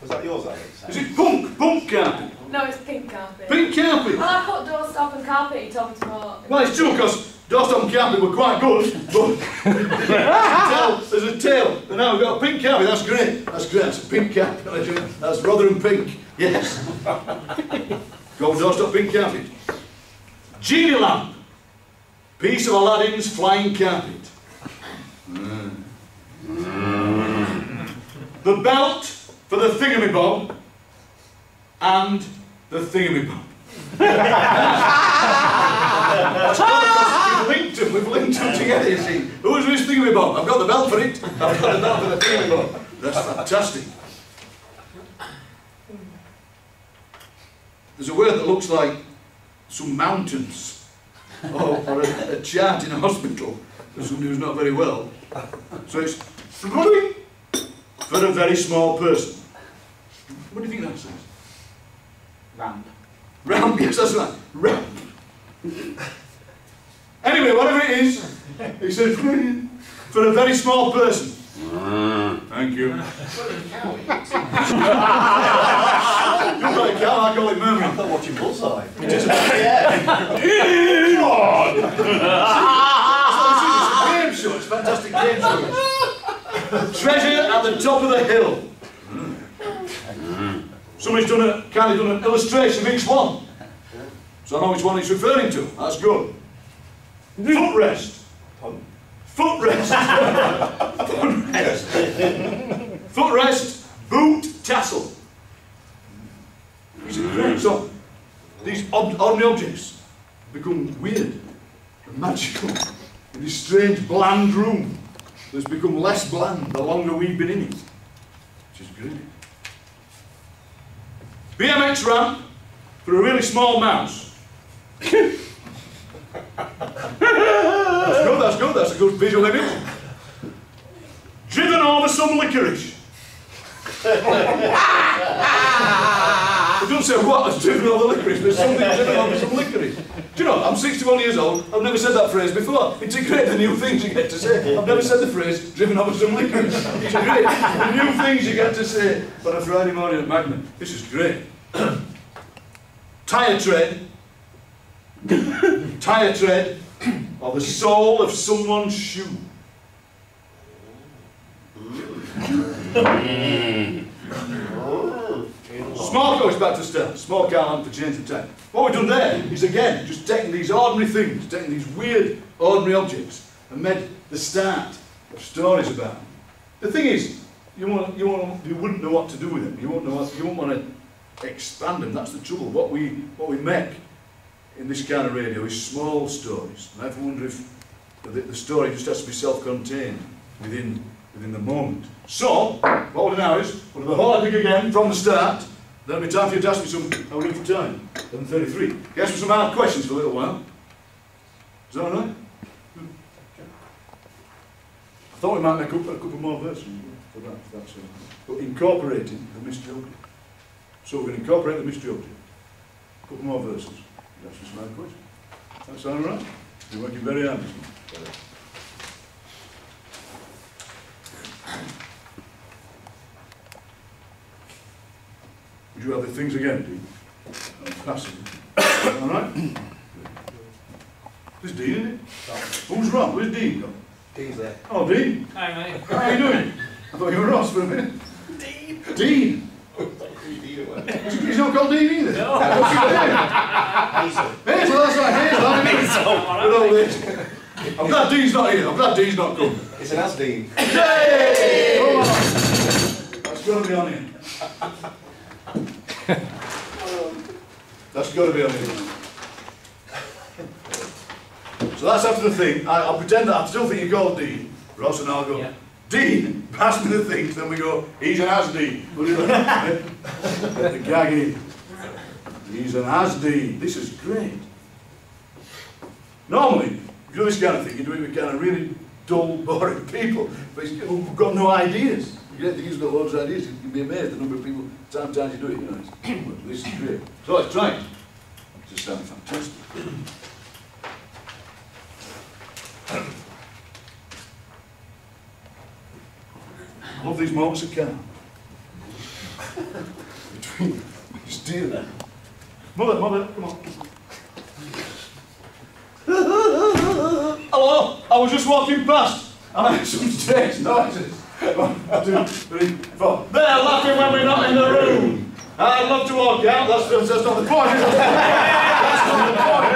Was that yours, Alex? Is it punk? Punk carpet? No, it's pink carpet. Pink carpet? Well, I put doorstop and carpet, you told me to put. Well, it's true because doorstop and carpet were quite good, but [laughs] there's a tail. And now we've got a pink carpet. That's great. That's great. That's a pink carpet. That's Rotherham pink. Yes. Go doorstop pink carpet. Genie lamp. Piece of Aladdin's flying carpet. Mm. The belt for the thingamabob and the thingamabob. we've linked them, we've linked them together, you see. Who's this thingamabob? I've got the belt for it. I've got the belt for the thingamabob. That's fantastic. There's a word that looks like some mountains or, or a, a chart in a hospital for somebody who's not very well. So it's for a very small person. What do you think that says? Ramp. Ramp, yes, that's right. Ramp. Anyway, whatever it is, he says, [laughs] for a very small person. Ah. Thank you. [laughs] You've got a cow, I call it murmuring. I'm watching Bullseye. [laughs] Come on! It's a Game show, it's a fantastic game show. Treasure at the top of the hill. Somebody's done a kind of done an illustration of each one. So I know which one he's referring to. That's good. Footrest. Footrest. Footrest. [laughs] Footrest. Boot tassel. These. So these ob- ordinary objects become weird and magical in this strange bland room that's become less bland the longer we've been in it. Which is great. BMX ramp for a really small mouse. that's good, that's good, that's a good visual image. Driven over some licorice. It doesn't say what has driven over licorice, there's something driven over some licorice. Do you know, I'm 61 years old, I've never said that phrase before. It's a great, the new things you get to say. I've never said the phrase, driven over some licorice. It's a great, the new things you get to say on a Friday morning at Magna. This is great. Tyre tread. Tyre tread of the sole of someone's shoe. Mm. Small goes back to start. Small lamp for change of time. What we've done there is again just taking these ordinary things, taking these weird ordinary objects, and made the start of stories about them. The thing is, you want, you want, you wouldn't know what to do with them. You won't know what, you won't want to expand them. That's the trouble. What we, what we make in this kind of radio is small stories. And I often wonder if the, the story just has to be self-contained within, within the moment. So, what we'll do now is, we'll do the whole epic again from the start. There'll be time for you to ask me some, how doing for time? 11.33. You ask me some hard questions for a little while. Is that all right? I thought we might make up a couple more verses for that, all right. But incorporating the mystery object. So we're going to incorporate the mystery object. A couple more verses. That's just my question. That's all right? You're working very hard. isn't it? Would you have the things again, Dean? Passing. All right? There's Dean, isn't it? Who's wrong? Where's Dean gone? Dean's there. Oh, Dean. Hi, mate. How are you doing? I thought you were Ross for a minute. Dean. Dean. He's not called Dean either. No. What's your name? Hazel. Hazel, that's right, Hazel. Good old Hazel. I'm glad Dean's not here. I'm glad Dean's not come. It's an Asdean. Yay! Come on. That's got to be on here. That's got to be on here. So that's after the thing. I, I'll pretend that I still think you called Dean. Ross and I'll go, Yeah. Dean, pass me the things. Then we go, he's an Asdean. What do you like? the gagging. He's an Asdean. This is great. Normally, you do this kind of thing, you do it with kind of really dull, boring people, but who've got no ideas. You get these got loads of ideas, you'd be amazed the number of people, sometimes you do it, you know, it's, [coughs] this is great. So let's try it. Just sounds fantastic. [coughs] I love these moments of calm. [laughs] Between, just deal there. Mother, mother, come on. [laughs] Hello, I was just walking past and I heard some strange noises. One, two, three, four. They're laughing when we're not in the room. I'd love to walk out, that's, that's not the point. That's not the point.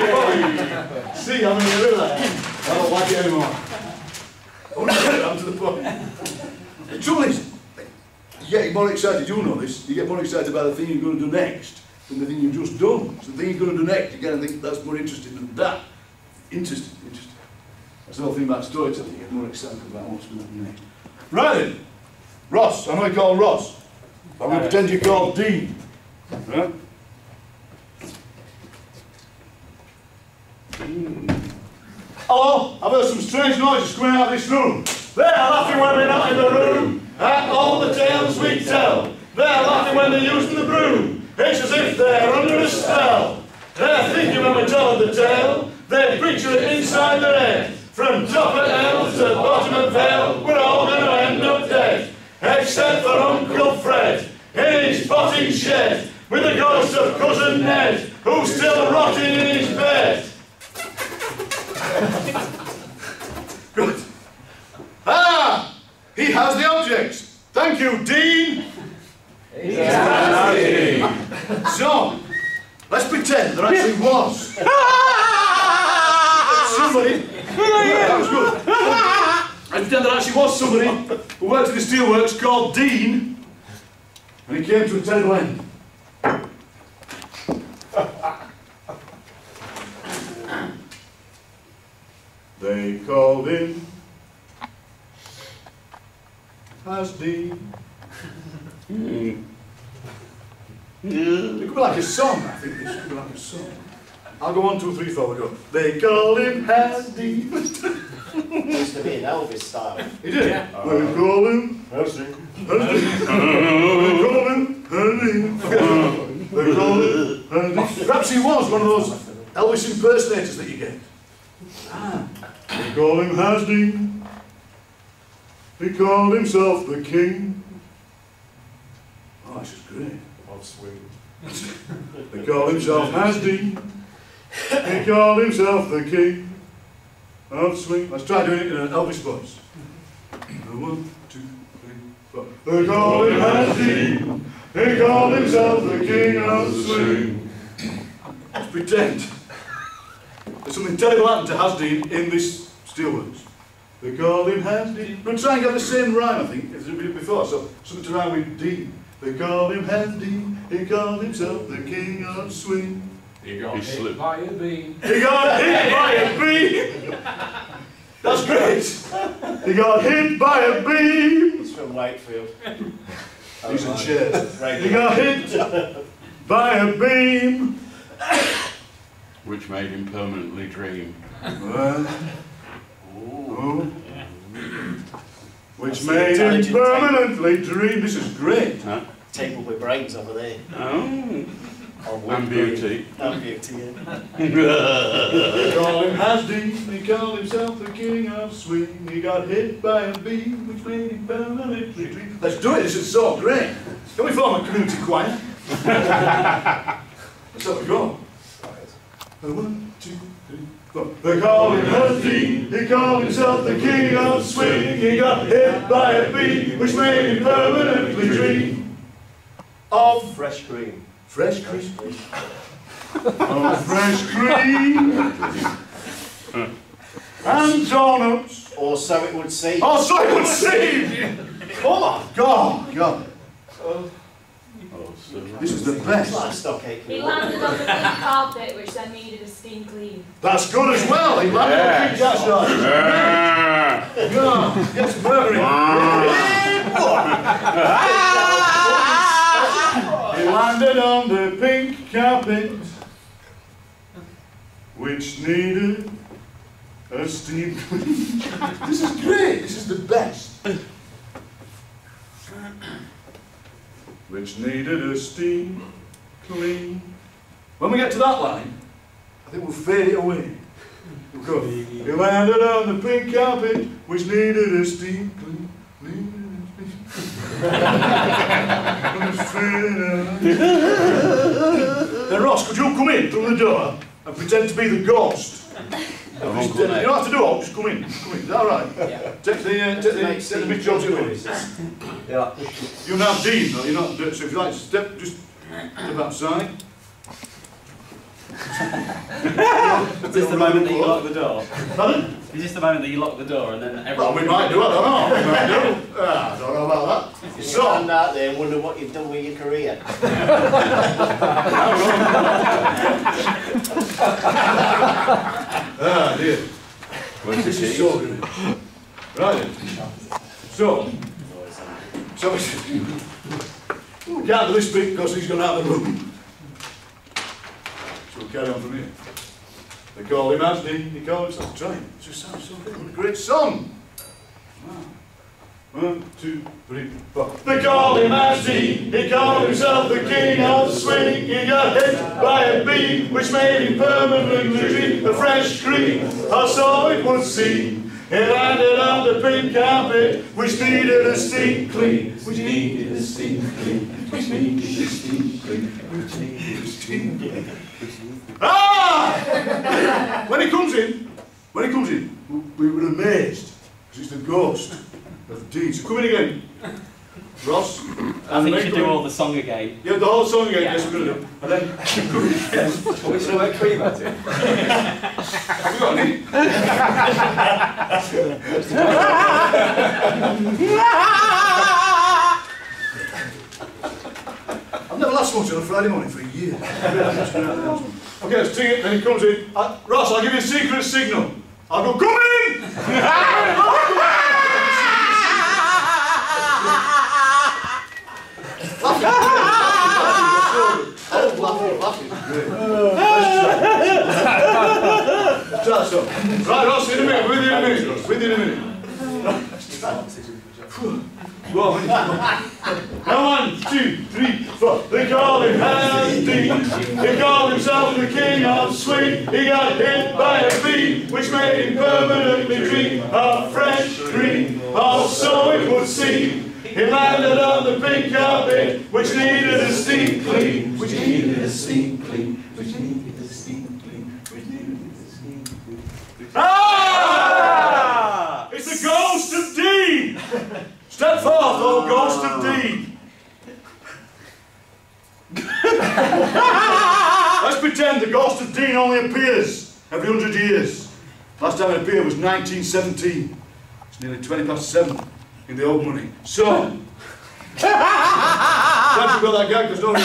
The point. See, I'm in the there. I don't like it anymore. I want to to the point. The trouble is, you get more excited, you know this, you get more excited about the thing you're going to do next than the thing you've just done. So the thing you're going to do next, you kind of think that's more interesting than that. Interesting, interesting. That's the whole thing about storytelling, you get more excited about what's going to happen next. Right then, Ross, I'm going to call Ross. I'm going to pretend you're called Dean. Right? Hello, I've heard some strange noises coming out of this room. They're laughing when they're not in the room. At all the tales we tell. They're laughing when they're using the broom. It's as if they're under a spell. They're thinking when we're telling the tale. They picture it inside their head. From top of hell to bottom of hell, we're all going to end up dead. Except for Uncle Fred in his potting shed with the ghost of cousin Ned who's still rotting in his bed. [laughs] Good. Ah! He has the objects. Thank you, Dean. So, let's pretend there actually was. [laughs] somebody. Yeah, that was good. Let's pretend there actually was somebody who worked in the steelworks called Dean, and he came to a terrible end. [laughs] They called him as Dean. [laughs] It could be like a song, I think this could be like a song. I'll go one, two, three, four, we go. They call him Hasdy. Used to be an Elvis style. He did? Yeah. They call him Hasdy. Hasdy. They call him Hasdy. They call him Hasdy. Perhaps he was one of those Elvis impersonators that you get. Ah. They call him Hasdy. He called himself the king. Oh, this is great. Of swing. They call himself Hasdy. He called himself the king of swing. Let's try doing it in an Elvis voice. One, two, three, four. They call him Hasdy. He called himself the king of swing. Let's pretend. There's something terrible happened to Hasdy in this steelworks. They call him Hasdy. We'll try and get the same rhyme, I think, as we did before. So something to rhyme with D. They call him Hasdy. He called himself the king of swing. You got He slipped. By a bean. He got hit by a bee. That's great. He got hit by a bee. It's from Wakefield. [laughs] These are chairs. He got hit by a beam. Which made him permanently dream. Well, oh, which That's made him intelligent permanently dream. This is great. Huh? Table with brains over there. Oh. On And Woodbury. beauty. And beauty, yeah. They call him Hasdy. He [laughs] called himself the king of swing. He got hit by a bee, which made him permanently dream. Let's do it. This is so great. Can we form a community choir? [laughs] Let's have a go. Uh, one, two, three, four. They call him Hasdy. He called himself the king of swing. He got hit by a bee, which made him permanently dream of fresh green. Fresh cream. [laughs] Of fresh cream. and donuts. Or so it would seem. Oh, so it would seem. Come on! God, God. Oh, so This is the best. like. He landed on the pink carpet, which then needed a steam clean. That's good as well. He landed on the big dash line. Ah. God, gets murdering. He landed on the pink carpet, which needed a steam [laughs] clean. This is great. This is the best. Which needed a steam clean. When we get to that line, I think we'll fade it away. We'll go. He landed on the pink carpet, which needed a steam clean. Needed a steam- Then Ross, could you come in through the door and pretend to be the ghost? Of Just, uh, you don't have to do it, just come in. Come in. Is that all right? Yeah. Take the, uh, take the, Make take the steam Miss Jones in clean. you. Yeah. You're now Dean, though, you're not, so if you like to step, just step outside. Is this the moment that you lock the door? Pardon? Is this the moment that you lock the door and then Well, everyone... we might do, I don't know. We might do. Ah, I don't know about that. You So, stand out there and wonder what you've done with your career. [laughs] ah, dear. Where's the This is so good. Right then. So, so we can't do this bit because he's going out of the room. We'll carry on from here. They call him Ashley, he calls himself Try it. Just sounds so good. What a great song. One, two, three, four. They call him Andy, he called himself the king of swing. He got hit by a bee, which made him permanently a fresh green. I saw it would seem. It landed on the pink carpet, which needed a steam clean. Which needed a steam clean. Which needed a steam clean. Which needed a steam clean. Ah! When he comes in, when he comes in, we we were amazed, because it's the ghost of Dean. So come in again, Ross. I think you then should do in. all the song again. Yeah, the whole song again, Yeah. yes, we're going to do. And then come in again. Which one cream at it? Have we got any? [laughs] I've never lost so much on a Friday morning for a year. [laughs] okay, let's sing it, then he comes in. Uh, Ross, I'll give you a secret signal. I'll go, come in! Right, Ross, in a minute, with you in a minute, with you in a minute. One, two, three. They call him Andy. He called himself the king of swing. He got hit by a bee, which made him permanently green. A fresh green, or so it would seem. He landed on the pink carpet, which needed a steam clean. Which needed a steam clean. Which needed a steam clean. Which needed a steam clean. Ah! It's the ghost of Dean! Step forth, O ghost of Dean! Let's pretend the ghost of Dean only appears every hundred years. Last time it appeared was 1917. It's nearly 20 past seven in the old money. So, [laughs] glad you got that gag because no one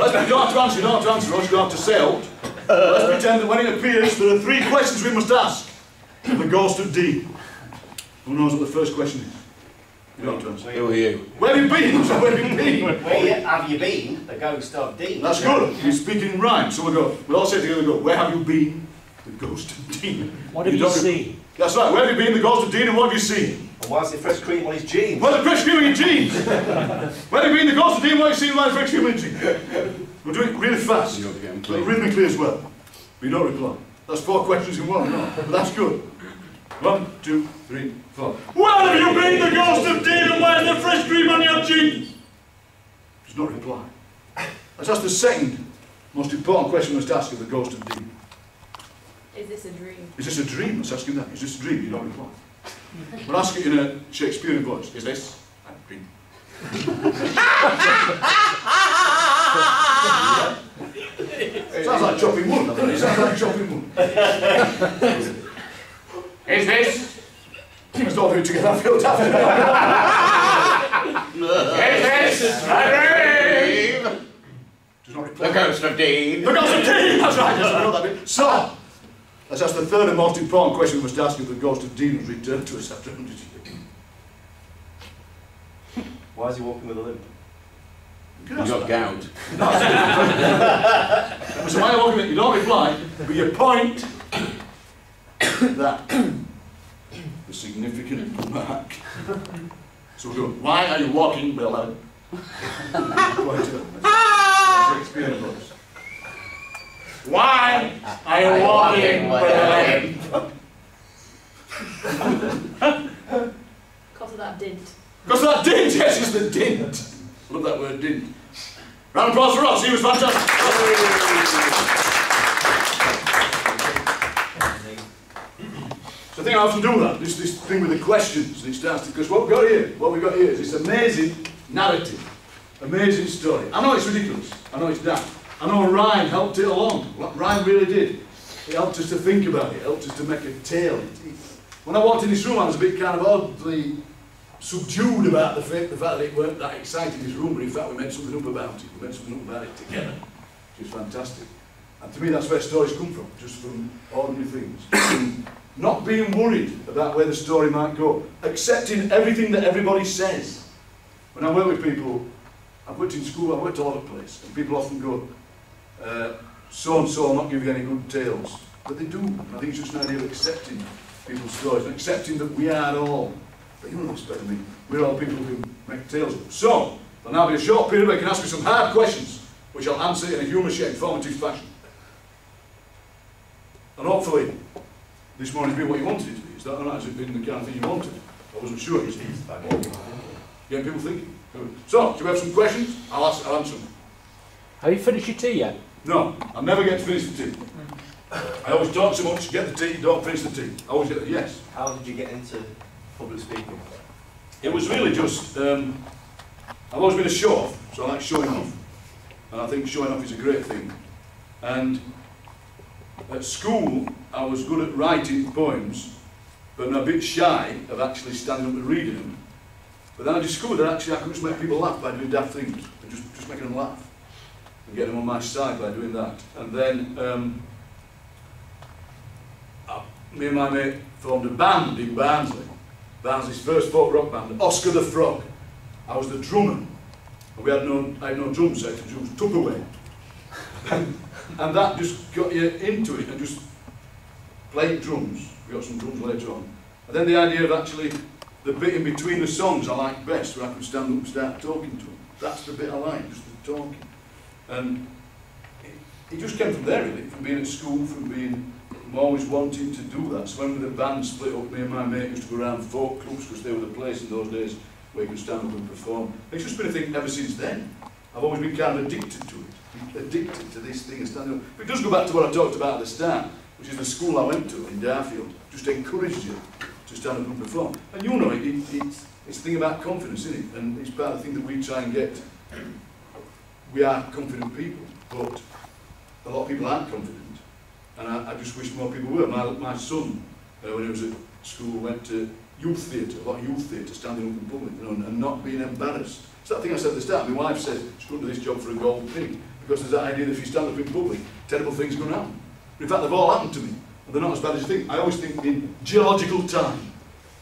Let's be, don't to answer, don't to answer, Ross, you have to say out. Let's pretend that when it appears, there are three questions we must ask. The ghost of Dean. Who knows what the first question is? You don't have to answer. Who are you? Where have you been? So [laughs] where have you been? Where have you been? The ghost of Dean. That's good. You're speaking in rhyme. So we'll go. We'll all say together, go, where have you been? The ghost of Dean. What have you don't- seen? That's right. Where have you been? The ghost of Dean. And what have you seen? And why's the fresh cream on his jeans? Well, the fresh cream in your jeans. [laughs] where have you been? The ghost of Dean. What have you seen? Like fresh cream in your jeans. We'll do it really fast. You're getting But clear. rhythmically as well. But you don't reply. That's four questions in one, no? But that's good. One, two, three, four. Where have you been, the ghost of Dean, and where's the fresh cream on your jeans? Does not reply. That's, that's the second most important question we must ask of the ghost of Dean. Is this a dream? Is this a dream? Let's ask him that. Is this a dream? You don't reply. We'll ask it in a Shakespearean voice. Is this a dream? [laughs] Sounds like chopping wood. it? Sounds like chopping wood. Is this? Let's all do together. I feel tough. Is this a dream? Does not reply. The ghost of Dean. The ghost of Dean! That's right, yes, I know that bit. So, let's ask the third and most important question we must ask if the ghost of Dean has returned to us after 100 years. Why is he walking with a limp? You You can got ask gout. [laughs] that. So why are you walking it? You don't reply, but you point that the significant mark. So we go, why are you walking below? Point to it. Shakespearean voice. Why are you walking below? Because of that dint. Because of that dint, yes, it's the dint. Love that word, dint. Round of applause for Ross, he was fantastic. So I think I often do that, this, this thing with the questions, and it starts because what we've got here, what we've got here is this amazing narrative, amazing story. I know it's ridiculous, I know it's daft. I know Ryan helped it along, Ryan really did. It helped us to think about it, it helped us to make a tale. When I walked in this room, I was a bit kind of oddly subdued about the fact, the fact that it weren't that exciting this room, but in fact we made something up about it. We made something up about it together, which is fantastic. And to me that's where stories come from, just from ordinary things. Not being worried about where the story might go, accepting everything that everybody says. When I work with people, I've worked in school, I've worked all over the place, and people often go, uh, so and so will not give you any good tales. But they do. And I think it's just an idea of accepting people's stories and accepting that we are all, but you know this better than me, we're all people who make tales of. So, there'll now be a short period where you can ask me some hard questions, which I'll answer in a humorous yet informative fashion. And hopefully, this morning's been what you wanted it to be. Is that all right? Has it been the kind of thing you wanted? I wasn't sure. You see. Getting people thinking. So, do you have some questions? I'll, ask, I'll answer them. Have you finished your tea yet? No, I never get to finish the tea. I always talk so much, get the tea, don't finish the tea. I always get the yes. How did you get into public speaking? It was really just, um, I've always been a show off, so I like showing off. And I think showing off is a great thing. And at school, I was good at writing poems, but I'm a bit shy of actually standing up and reading them. But then I discovered that actually I could just make people laugh by doing daft things, and just, just making them laugh. And getting them on my side by doing that. And then um, I, me and my mate formed a band in Barnsley. Barnsley's first folk rock band, Oscar the Frog. I was the drummer. And we had no, I had no drum set, drums took away. [laughs] and that just got you into it and just played drums. We got some drums later on. And then the idea of actually the bit in between the songs I like best, where I could stand up and start talking to them. That's the bit I like, just the talking. And it, it just came from there really, from being at school, from being I'm always wanting to do that. So when the band split up, me and my mate used to go around folk clubs because they were the place in those days where you could stand up and perform. It's just been a thing ever since then. I've always been kind of addicted to it, addicted to this thing of standing up. But it does go back to what I talked about at the start, which is the school I went to in Darfield, just encouraged you to stand up and perform. And you know, it, it, it's, it's a thing about confidence, isn't it? And it's part of the thing that we try and get. We are confident people, but a lot of people aren't confident. And I, I just wish more people were. My, my son, uh, when he was at school, went to youth theatre, a lot of youth theatre, standing up in public, you know, and, and not being embarrassed. It's that thing I said at the start. My wife said she couldn't do this job for a gold pin because there's that idea that if you stand up in public, terrible things are going to happen. In fact, they've all happened to me, and they're not as bad as you think. I always think in geological time,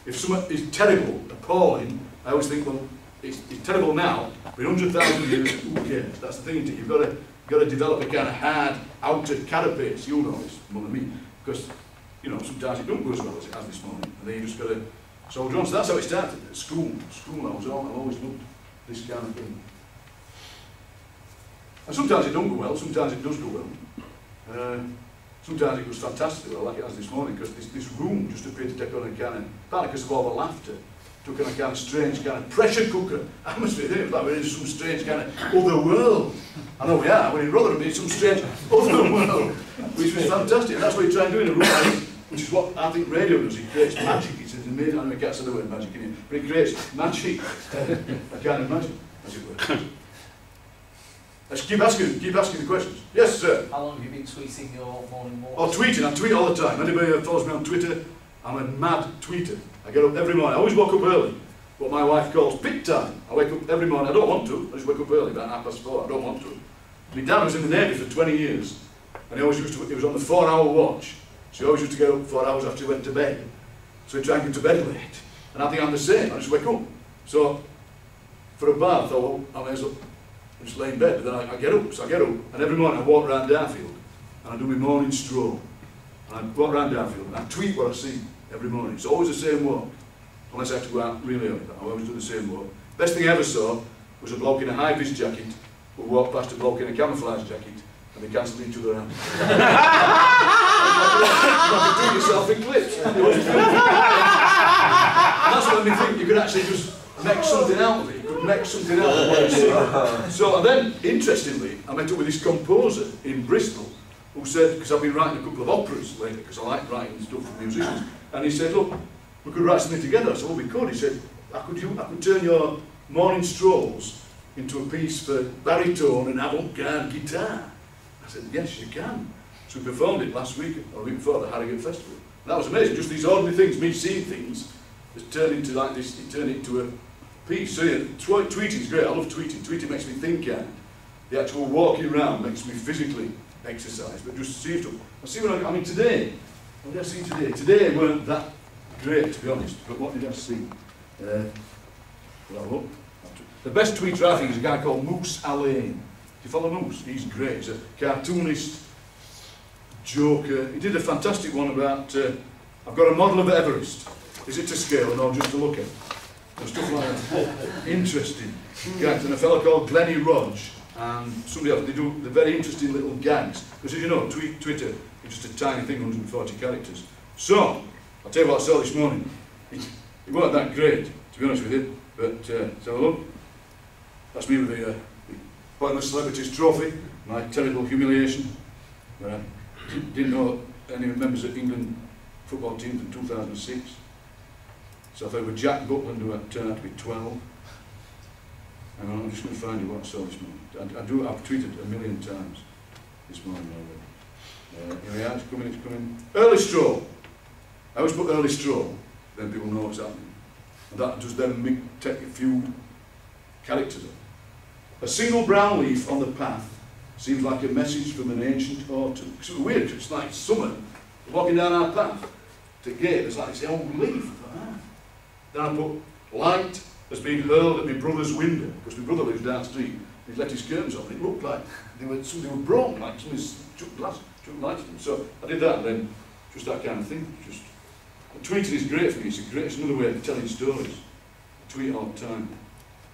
if something is terrible, appalling, I always think, well, it's, it's terrible now, but in 100,000 years, who cares? That's the thing. You've got to, you've got to develop a kind of hard outer carapace, you'll know this more than me, because, you know, sometimes it don't go as well as it has this morning, and then you just got to soldier on. So that's how it started, at school. School, I was all, I've always loved this kind of thing. And sometimes it don't go well, sometimes it does go well. Uh, sometimes it goes fantastically well, like it has this morning, because this, this room just appeared to take on a kind of, partly because of all the laughter, took on a kind of strange kind of pressure cooker [laughs] atmosphere, didn't it? Like we're in some strange kind of other world. I know we are, we're in Rotherham, it's some strange [laughs] other world, which was fantastic. That's what you try and do in a room like which is what I think radio does, it creates magic. It's an amazing, I know you can't the word magic in here, but it creates magic, [laughs] a kind of magic, as it were. Let's keep asking, keep asking the questions. Yes, sir. How long have you been tweeting your morning walks? Oh, tweeting. I tweet all the time. Anybody who follows me on Twitter, I'm a mad tweeter. I get up every morning. I always woke up early. What my wife calls pit time. I wake up every morning. I don't want to. I just wake up early, about half past four. I don't want to. My dad was in the Navy for 20 years. And he always used to, he was on the four hour watch. So he always used to get up four hours after he went to bed. So he tried to get to bed late. And I think I'm the same. I just wake up. So for a bath, I I may as well just lay in bed. But then I, I get up. So I get up. And every morning I walk around Darfield. And I do my morning stroll. And I walk around Darfield. And I tweet what I see every morning. It's always the same walk. Unless I have to go out really early. I always do the same walk. Best thing I ever saw was a bloke in a high-vis jacket who walked past a bloke in a camouflage jacket and they cancelled each other out. [laughs] you do yourself in clips. That's what made me think you could actually just make something out of it. Make something out of what. So then, interestingly, I met up with this composer in Bristol who said, because I've been writing a couple of operas lately, because I like writing stuff for musicians, and he said, look, we could write something together. I said, well, we could. He said, I could, you, I could turn your morning strolls into a piece for baritone and avant-garde guitar. I said, yes, you can. So we performed it last week, or week before, the Harrogate Festival. And that was amazing. Just these ordinary things, me seeing things, has turned into like this, it turned into a So yeah, tw tweeting is great. I love tweeting. Tweeting makes me think and the actual walking around makes me physically exercise, but just see stuff. I see what I, I mean today, what did I see today? Today weren't that great, to be honest, but what did I see? Uh, well. The best tweeter I think is a guy called Moose Allain. Do you follow Moose? He's great. He's a cartoonist, joker. He did a fantastic one about uh, I've got a model of Everest. Is it to scale or just to look at? Stuff like that. Interesting. Gags. And a fellow called Glennie Rodge and somebody else, they do the very interesting little gags. Because as you know, tweet, Twitter is just a tiny thing, 140 characters. So, I'll tell you what I saw this morning. It, it weren't that great, to be honest with you, but uh, so look, that's me with the, uh, the Pointless Celebrities Trophy, my terrible humiliation. But I didn't- know any members of England football team in 2006. So if I were Jack Butland, who turned out to be 12. Hang on, I'm just going to find you what I saw this morning. I, I do, I've tweeted a million times this morning already. Uh, here are, it's coming, it's coming. Early straw. I always put early straw, then people know what's happening. And that does then make, take a few characters up. A single brown leaf on the path seems like a message from an ancient autumn. It's of it's like summer, walking down our path to gate, it's like it's the old leaf. Ah. Then I put light has been hurled at my brother's window, because my brother lives down the street. He's let his curtains open. It looked like they were, somebody were broken, like somebody's chucked glass, chucked lights at them. So I did that, and then just that kind of thing. Just tweeting is great for me. It's a great, it's another way of telling stories. I tweet all the time.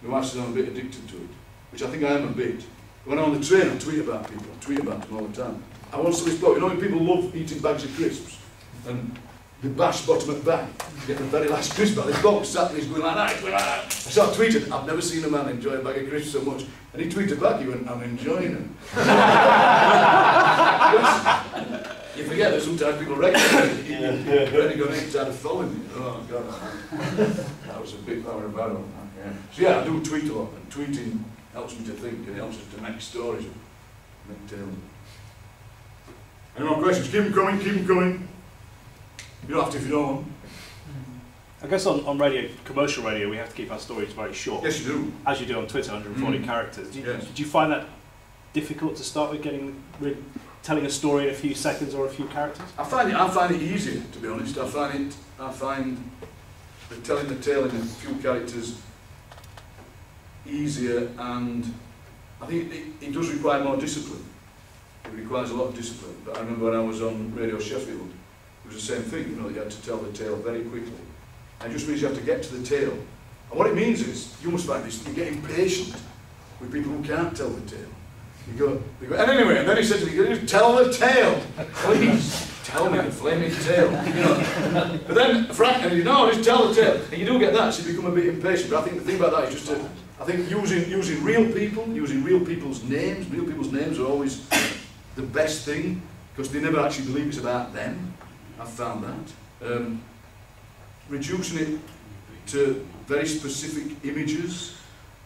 My wife says I'm a bit addicted to it, which I think I am a bit. When I'm on the train, I tweet about people. I tweet about them all the time. I once saw this bloke. You know people love eating bags of crisps, and the bash bottom of the bag, you get the very last crisp out. This bloke sat there, he's going like that, he's going like that. So I tweeted, I've never seen a man enjoy a bag of crisps so much. And he tweeted back, he went, I'm enjoying them. [laughs] you forget that sometimes people recognise you. You're only going to of following you. Oh, God. That was a bit, that was a bad one. Yeah. So yeah, I do tweet a lot, and tweeting helps me to think, and it helps us to make stories. Make um, tales. Any more questions? Keep them coming, keep them coming. You don't have to if you don't. I guess on, on radio, commercial radio, we have to keep our stories very short. Yes, you do. As you do on Twitter, 140 Mm. characters. Do you, Yes. Did you find that difficult to start with getting with telling a story in a few seconds or a few characters? I find it. I find it easier, to be honest. I find it. I find the telling the tale in a few characters easier, and I think it, it does require more discipline. It requires a lot of discipline. But I remember when I was on Radio Sheffield, it was the same thing. You know, you had to tell the tale very quickly, and it just means you have to get to the tale. And what it means is, you must find this: you get impatient with people who can't tell the tale. You go, you go, and anyway, and then he said to me, "Can you tell the tale, please." Tell me the flaming tale, you know. But then Frank, and you know, just tell the tale, and you do get that, so you become a bit impatient. But I think the thing about that is just to, I think using using real people, using real people's names, real people's names are always the best thing because they never actually believe it's about them. I've found that. Um, reducing it to very specific images,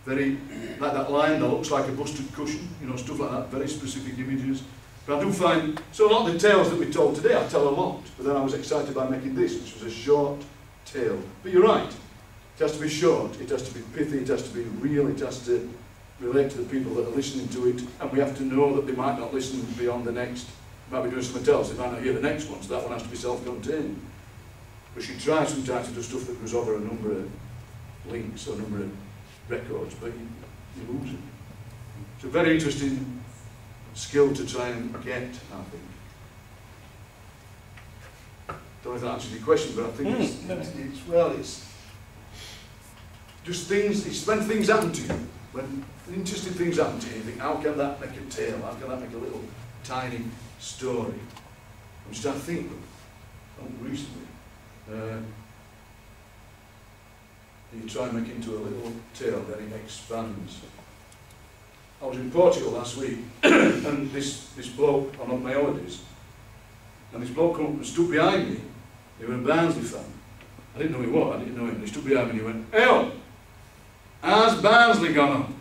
very like that lion that looks like a busted cushion, you know, stuff like that, very specific images. But I do find, so a lot of the tales that we told today, I tell a lot, but then I was excited by making this, which was a short tale. But you're right, it has to be short, it has to be pithy, it has to be real, it has to relate to the people that are listening to it, and we have to know that they might not listen beyond the next, might be doing something else, they might not hear the next one, so that one has to be self-contained. But she tries sometimes to do stuff that goes over a number of links or a number of records, but you, you lose it. It's a very interesting skill to try and get, I think. Don't know if that answers your question, but I think it's, Mm, no. it's, it's, well, it's just things, it's when things happen to you, when interesting things happen to you, you think, how can that make a tale? How can that make a little tiny story? I'm just trying to think, oh, recently, uh, you try and make into a little tale, then it expands. I was in Portugal last week, [coughs] and this, this bloke, I'm on my holidays, and this bloke come up and stood behind me. He was a Barnsley fan. I didn't know he was, I didn't know him. He stood behind me and he went, Hey, how's Barnsley gone on?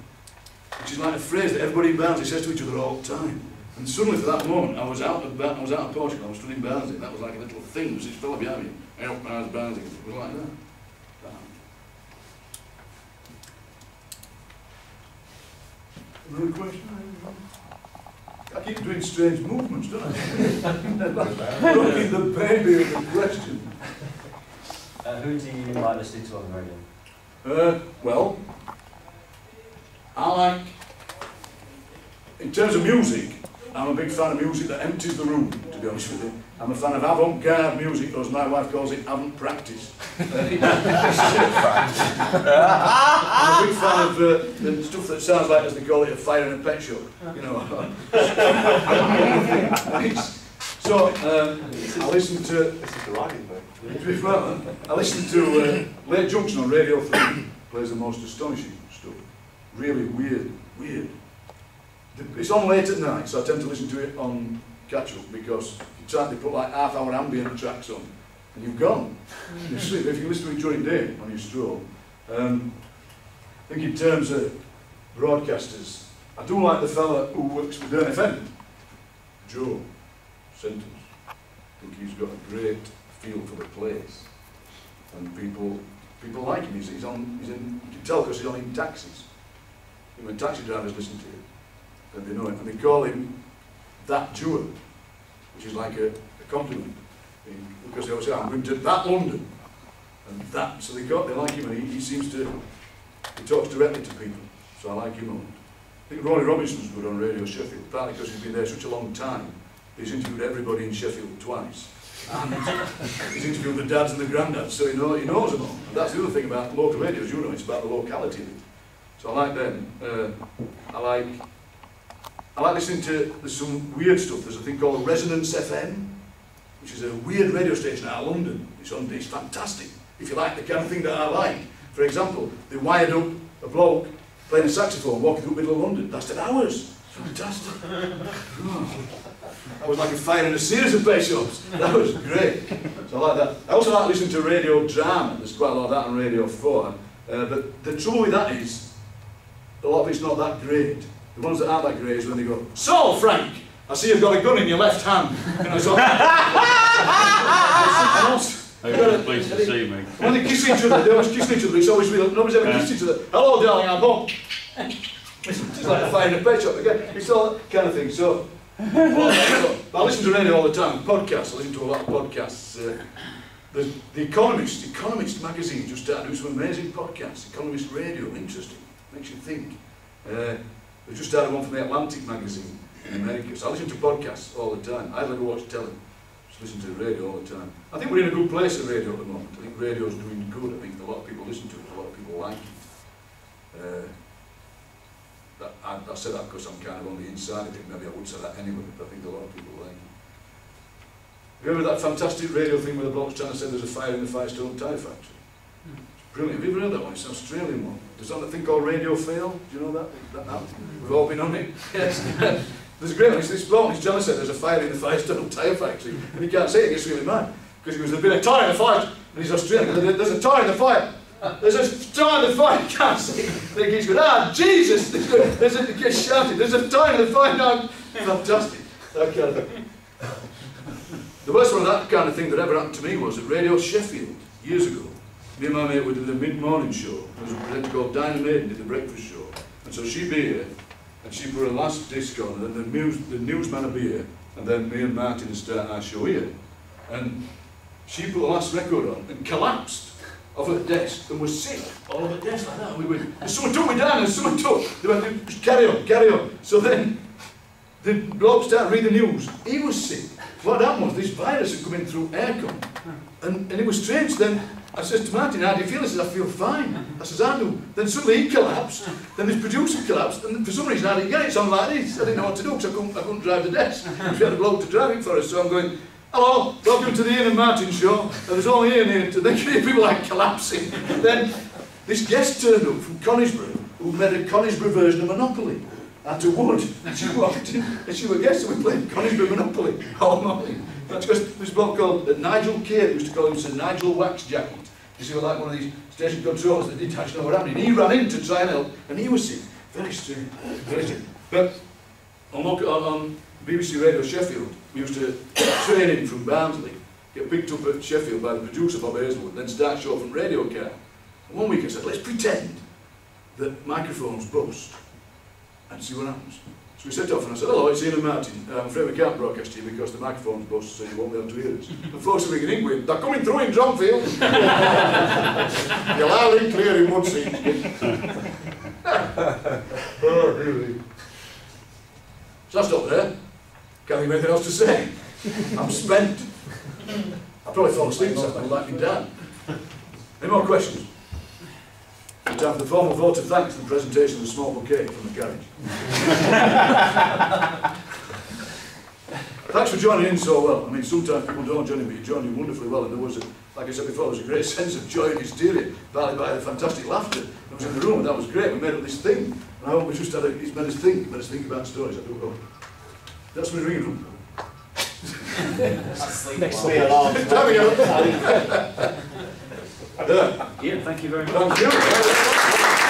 Which is like a phrase that everybody in Barnsley says to each other all the time. And suddenly, for that moment, I was out of, I was out of Portugal, I was stood in Barnsley, that was like a little thing. There was this fella behind me, Hey, how's Barnsley? It was like that. Another question? I keep doing strange movements, don't I? [laughs] Looking the baby of the question. Uh, who do you like listening to on the radio? Uh, well, I like, in terms of music, I'm a big fan of music that empties the room, to be honest with you. I'm a fan of avant-garde music, or as my wife calls it, haven't practiced. [laughs] I'm a big fan of uh, the stuff that sounds like, as they call it, a fire in a pet shop. You know. [laughs] So um, I listen to This is the to be fair, I listened to uh, Late Junction on Radio 3, plays the most astonishing stuff. Really weird, weird. It's on late at night, so I tend to listen to it on catch up because you try to put like half hour ambient tracks on and you've gone. You sleep. If you listen to it during the day on your stroll. Um, I think in terms of broadcasters, I do like the fella who works for Dearne FM, Joe Sentence. I think he's got a great feel for the place, and people people like him. He's, he's on. He's in. You can tell because he's on in taxis. When taxi drivers listen to him, then they know it, and they call him that Jewer, which is like a, a compliment, because they always say, "I'm going to that London," and that. So they got they like him, and he, he seems to he talks directly to people. So I like him a lot. I think Rony Robinson's good on Radio Sheffield, partly because he's been there such a long time. He's interviewed everybody in Sheffield twice. And [laughs] he's interviewed the dads and the granddads, so he, know, he knows them all. And that's the other thing about local radio, you know, it's about the locality. So I like them. Uh, I like I like listening to there's some weird stuff. There's a thing called Resonance FM, which is a weird radio station out of London. It's on it's fantastic. If you like the kind of thing that I like. For example, they wired up a bloke playing a saxophone walking through the middle of London. Lasted hours. Fantastic. That was like a fire in a series of pay shops. That was great. So I like that. I also like listening to radio drama. There's quite a lot of that on Radio 4. Uh, but the trouble with that is, a lot of it's not that great. The ones that aren't that great is when they go, So, Frank, I see you've got a gun in your left hand. And I thought, [laughs] and also- They pleased to see me. when they kiss each other, they always kiss each other. It's always real. Nobody's ever kissed each other. Hello, darling, I'm home. [laughs] It's just like a fire in a pet shop again. It's all that kind of thing. So, well, I listen to radio all the time. Podcasts. I listen to a lot of podcasts. Uh, the, the Economist, Economist magazine just started doing some amazing podcasts. Economist Radio, interesting. Makes you think. Uh, they just started one from the Atlantic magazine in America. So I listen to podcasts all the time. I never watch telly. Just listen to the radio all the time. I think we're in a good place at radio at the moment. I think radio's doing good. I think a lot of people listen to it. A lot of people like it. Uh, that, I, I say that because I'm kind of on the inside of it. Maybe I would say that anyway, but I think a lot of people like it. Heard that fantastic radio thing where the bloke's trying to say there's a fire in the Firestone tyre factory? Brilliant. Have you ever heard that one? It's an Australian one. There's that thing called Radio Fail. Do you know that? that, that? We've all been on it. [laughs] Yes. [laughs] there's a great one. It's this bloke. He's say there's a fire in the Firestone [laughs] tyre factory. And he can't say it. He gets really mad. Because he goes, there's been a tyre in the fire. And he's Australian. There's there's a tyre in the fire. There's a tyre in the fire. He can't say it. Then he going, ah, Jesus. There's a, he gets shouted. There's a tyre in the fire. No, fantastic. That kind of thing. The worst one of that kind of thing that ever happened to me was at Radio Sheffield years ago. Me and my mate were doing the mid-morning show. There was a presenter called Dinah Maiden did the breakfast show. And so she'd be here, and she'd put her last disc on, and then the, news, the newsman would be here, and then me and Martin would start our show here. And she put the last record on and collapsed off her desk and was sick all over the desk like that. We went, and someone took me down, and someone took. They went, "Just carry on, carry on. So then the bloke started reading the news. He was sick. What happened was this virus had come in through aircon. And, and it was strange. Then I says to Martin, how do you feel? He says, I feel fine. I says, I do. Then suddenly he collapsed. Then his producer collapsed. And for some reason I didn't get it. So I'm like this. I didn't know what to do because I couldn't, I couldn't drive the desk. [laughs] We had a bloke to drive it for us. So I'm going, hello, welcome to the Ian and Martin show. And there's only Ian here. Hear people like collapsing. then this guest turned up from Conisbrough who made a Conisbrough version of Monopoly. Out of wood. And she walked in and she guest and we played Conisbrough Monopoly [laughs] all morning. That's because this bloke called uh, Nigel Cade used to call him Sir Nigel Wax Jacket. You see, like one of these station controllers that didn't actually know what happened. He ran in to try and help and he was sick. Very strange. Very strange. But on, on, on BBC Radio Sheffield, we used to train him from Barnsley, get picked up at Sheffield by the producer Bob Hazelwood, then start show from Radio Car. And one week I said, let's pretend that microphones bust and see what happens. So we set off and I said, hello, it's Ian and Martin. I'm afraid we can't broadcast to you because the microphone's bust so you won't be able to hear us. And folks are in they're coming through in Dronfield. You're loud and clear in one seat. [laughs] oh, really. So I stopped there. Can't think of anything else to say. I'm spent. I'll probably fall asleep this afternoon like my dad. Any more questions? It's time for the formal vote of thanks and the presentation of the small bouquet from the garage. [laughs] Thanks for joining in so well. I mean, sometimes people don't join in, but you joined in wonderfully well. And there was, a, like I said before, there was a great [laughs] sense of joy in and hysteria, partly by the fantastic laughter that was in the room. And that was great. We made up this thing. And I hope we just had a, it's made us think, made us think about stories. I do hope. That's my ringing room. [laughs] Next well. Be alarmed. Time to go. There. Ian, thank you very much. Thank you.